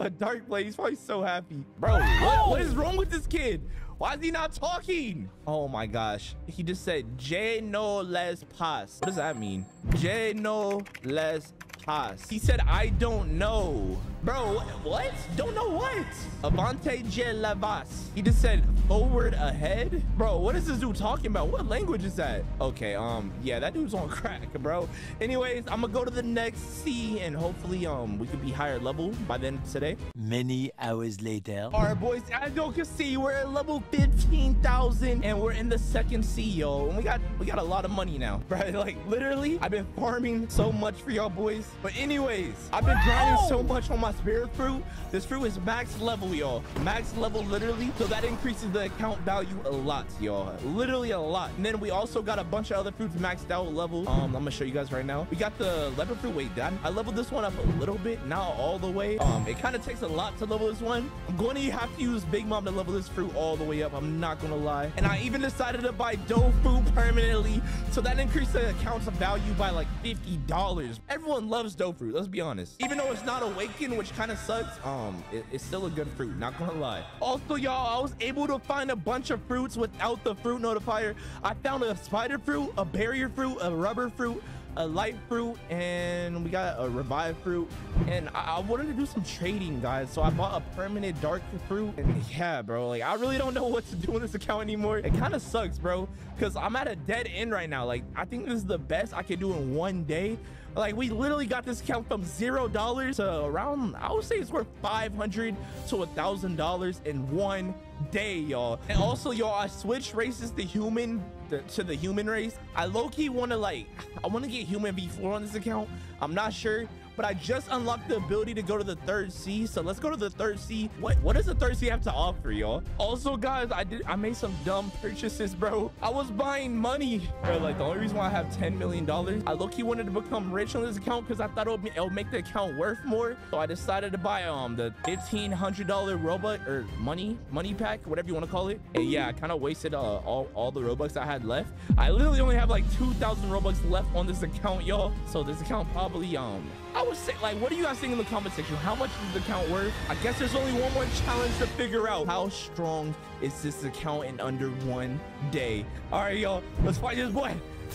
a, dark blade. He's probably so happy. Bro, what, what is wrong with this kid? Why is he not talking? Oh my gosh. He just said, J no les pas. What does that mean? J no les pas. He said, I don't know. Bro, what? Don't know what? Avante je lavas. He just said forward ahead. Bro, what is this dude talking about? What language is that? Okay, um, yeah, that dude's on (laughs) crack, bro. Anyways, I'm gonna go to the next sea and hopefully um we could be higher level by then today. Many hours later. All right, boys, as you can see, we're at level 15,000 and we're in the second sea, yo. And we got we got a lot of money now, (laughs) bro. Like literally, I've been farming so much for y'all boys. But anyways, I've been grinding so much on my spirit fruit. This fruit is max level, y'all. Max level, literally. So that increases the account value a lot, y'all. Literally a lot. And then we also got a bunch of other fruits maxed out level. Um, I'm gonna show you guys right now. We got the leopard fruit. Wait, did I, leveled this one up a little bit, not all the way. Um, it kind of takes a lot to level this one. I'm going to have to use Big Mom to level this fruit all the way up. I'm not gonna lie. And I even decided to buy fruit permanently. So that increased the account's value by like $50. Everyone loves fruit. Let's be honest. Even though it's not awakened, which kind of sucks, um, it, it's still a good fruit. Not gonna lie. Also, y'all, I was able to find a bunch of fruits without the fruit notifier. I found a spider fruit, a barrier fruit, a rubber fruit, a light fruit and we got a revived fruit. And I, I, wanted to do some trading guys. So i bought a permanent dark fruit. And yeah bro like i really don't know (laughs) what to do with this account anymore. It kind of sucks bro because i'm at a dead end right now. Like i think this is the best i can do in one day. Like we literally got this account from zero dollars to around i would say it's worth 500 to a thousand dollars in one day y'all. And also y'all i switched races to human the, to the human race i low-key want to like i want to get human v4 on this account. I'm not sure but I just unlocked the ability to go to the third sea. So let's go to the third sea. What what does the third sea have to offer, y'all? Also, guys, I did I made some dumb purchases, bro. I was buying money. Bro, like the only reason why I have 10 million dollars, I low-key wanted to become rich on this account because I thought it would, it would, make the account worth more. So I decided to buy um the $1,500 robot or money money pack, whatever you want to call it. And yeah, I kind of wasted uh, all all the robux I had left. I literally only have like 2,000 robux left on this account, y'all. So this account probably um I would say, like, what do you guys think in the comment section? How much is the account worth? I guess there's only one more challenge to figure out. How strong is this account in under one day? All right, y'all, let's fight this boy.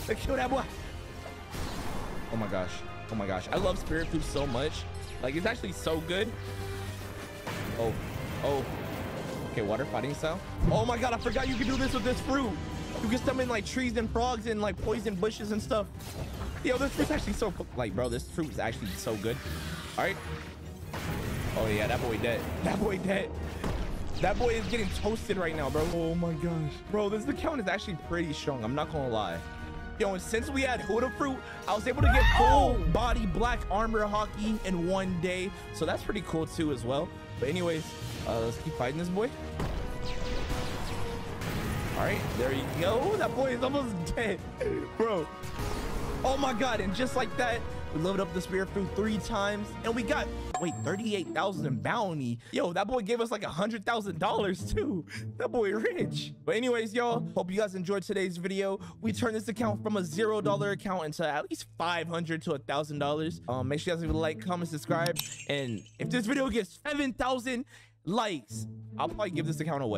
Let's kill that boy. Oh my gosh. Oh my gosh. I love spirit food so much. Like, it's actually so good. Oh, oh. Okay, water fighting style. Oh my God, I forgot you can do this with this fruit. You can summon like trees and frogs and like poison bushes and stuff. Yo, this fruit's actually so like, bro, this fruit is actually so good. All right. Oh yeah, that boy dead. (laughs) That boy dead. That boy is getting toasted right now, bro. Oh my gosh. Bro, this account is actually pretty strong. I'm not gonna lie. Yo, and since we had Buddha fruit, I was able to get full body black armor Haki in one day. So that's pretty cool too as well. But anyways, uh, let's keep fighting this boy. All right, there you go. That boy is almost (laughs) dead, bro. Oh my God, and just like that, we leveled up the spirit food three times and we got, wait, 38,000 bounty. Yo, that boy gave us like a $100,000 too. That boy rich. But anyways, y'all, hope you guys enjoyed today's video. We turned this account from a $0 account into at least 500 to a $1,000. Um, make sure you guys leave a like, comment, subscribe. And if this video gets 7,000 likes, I'll probably give this account away.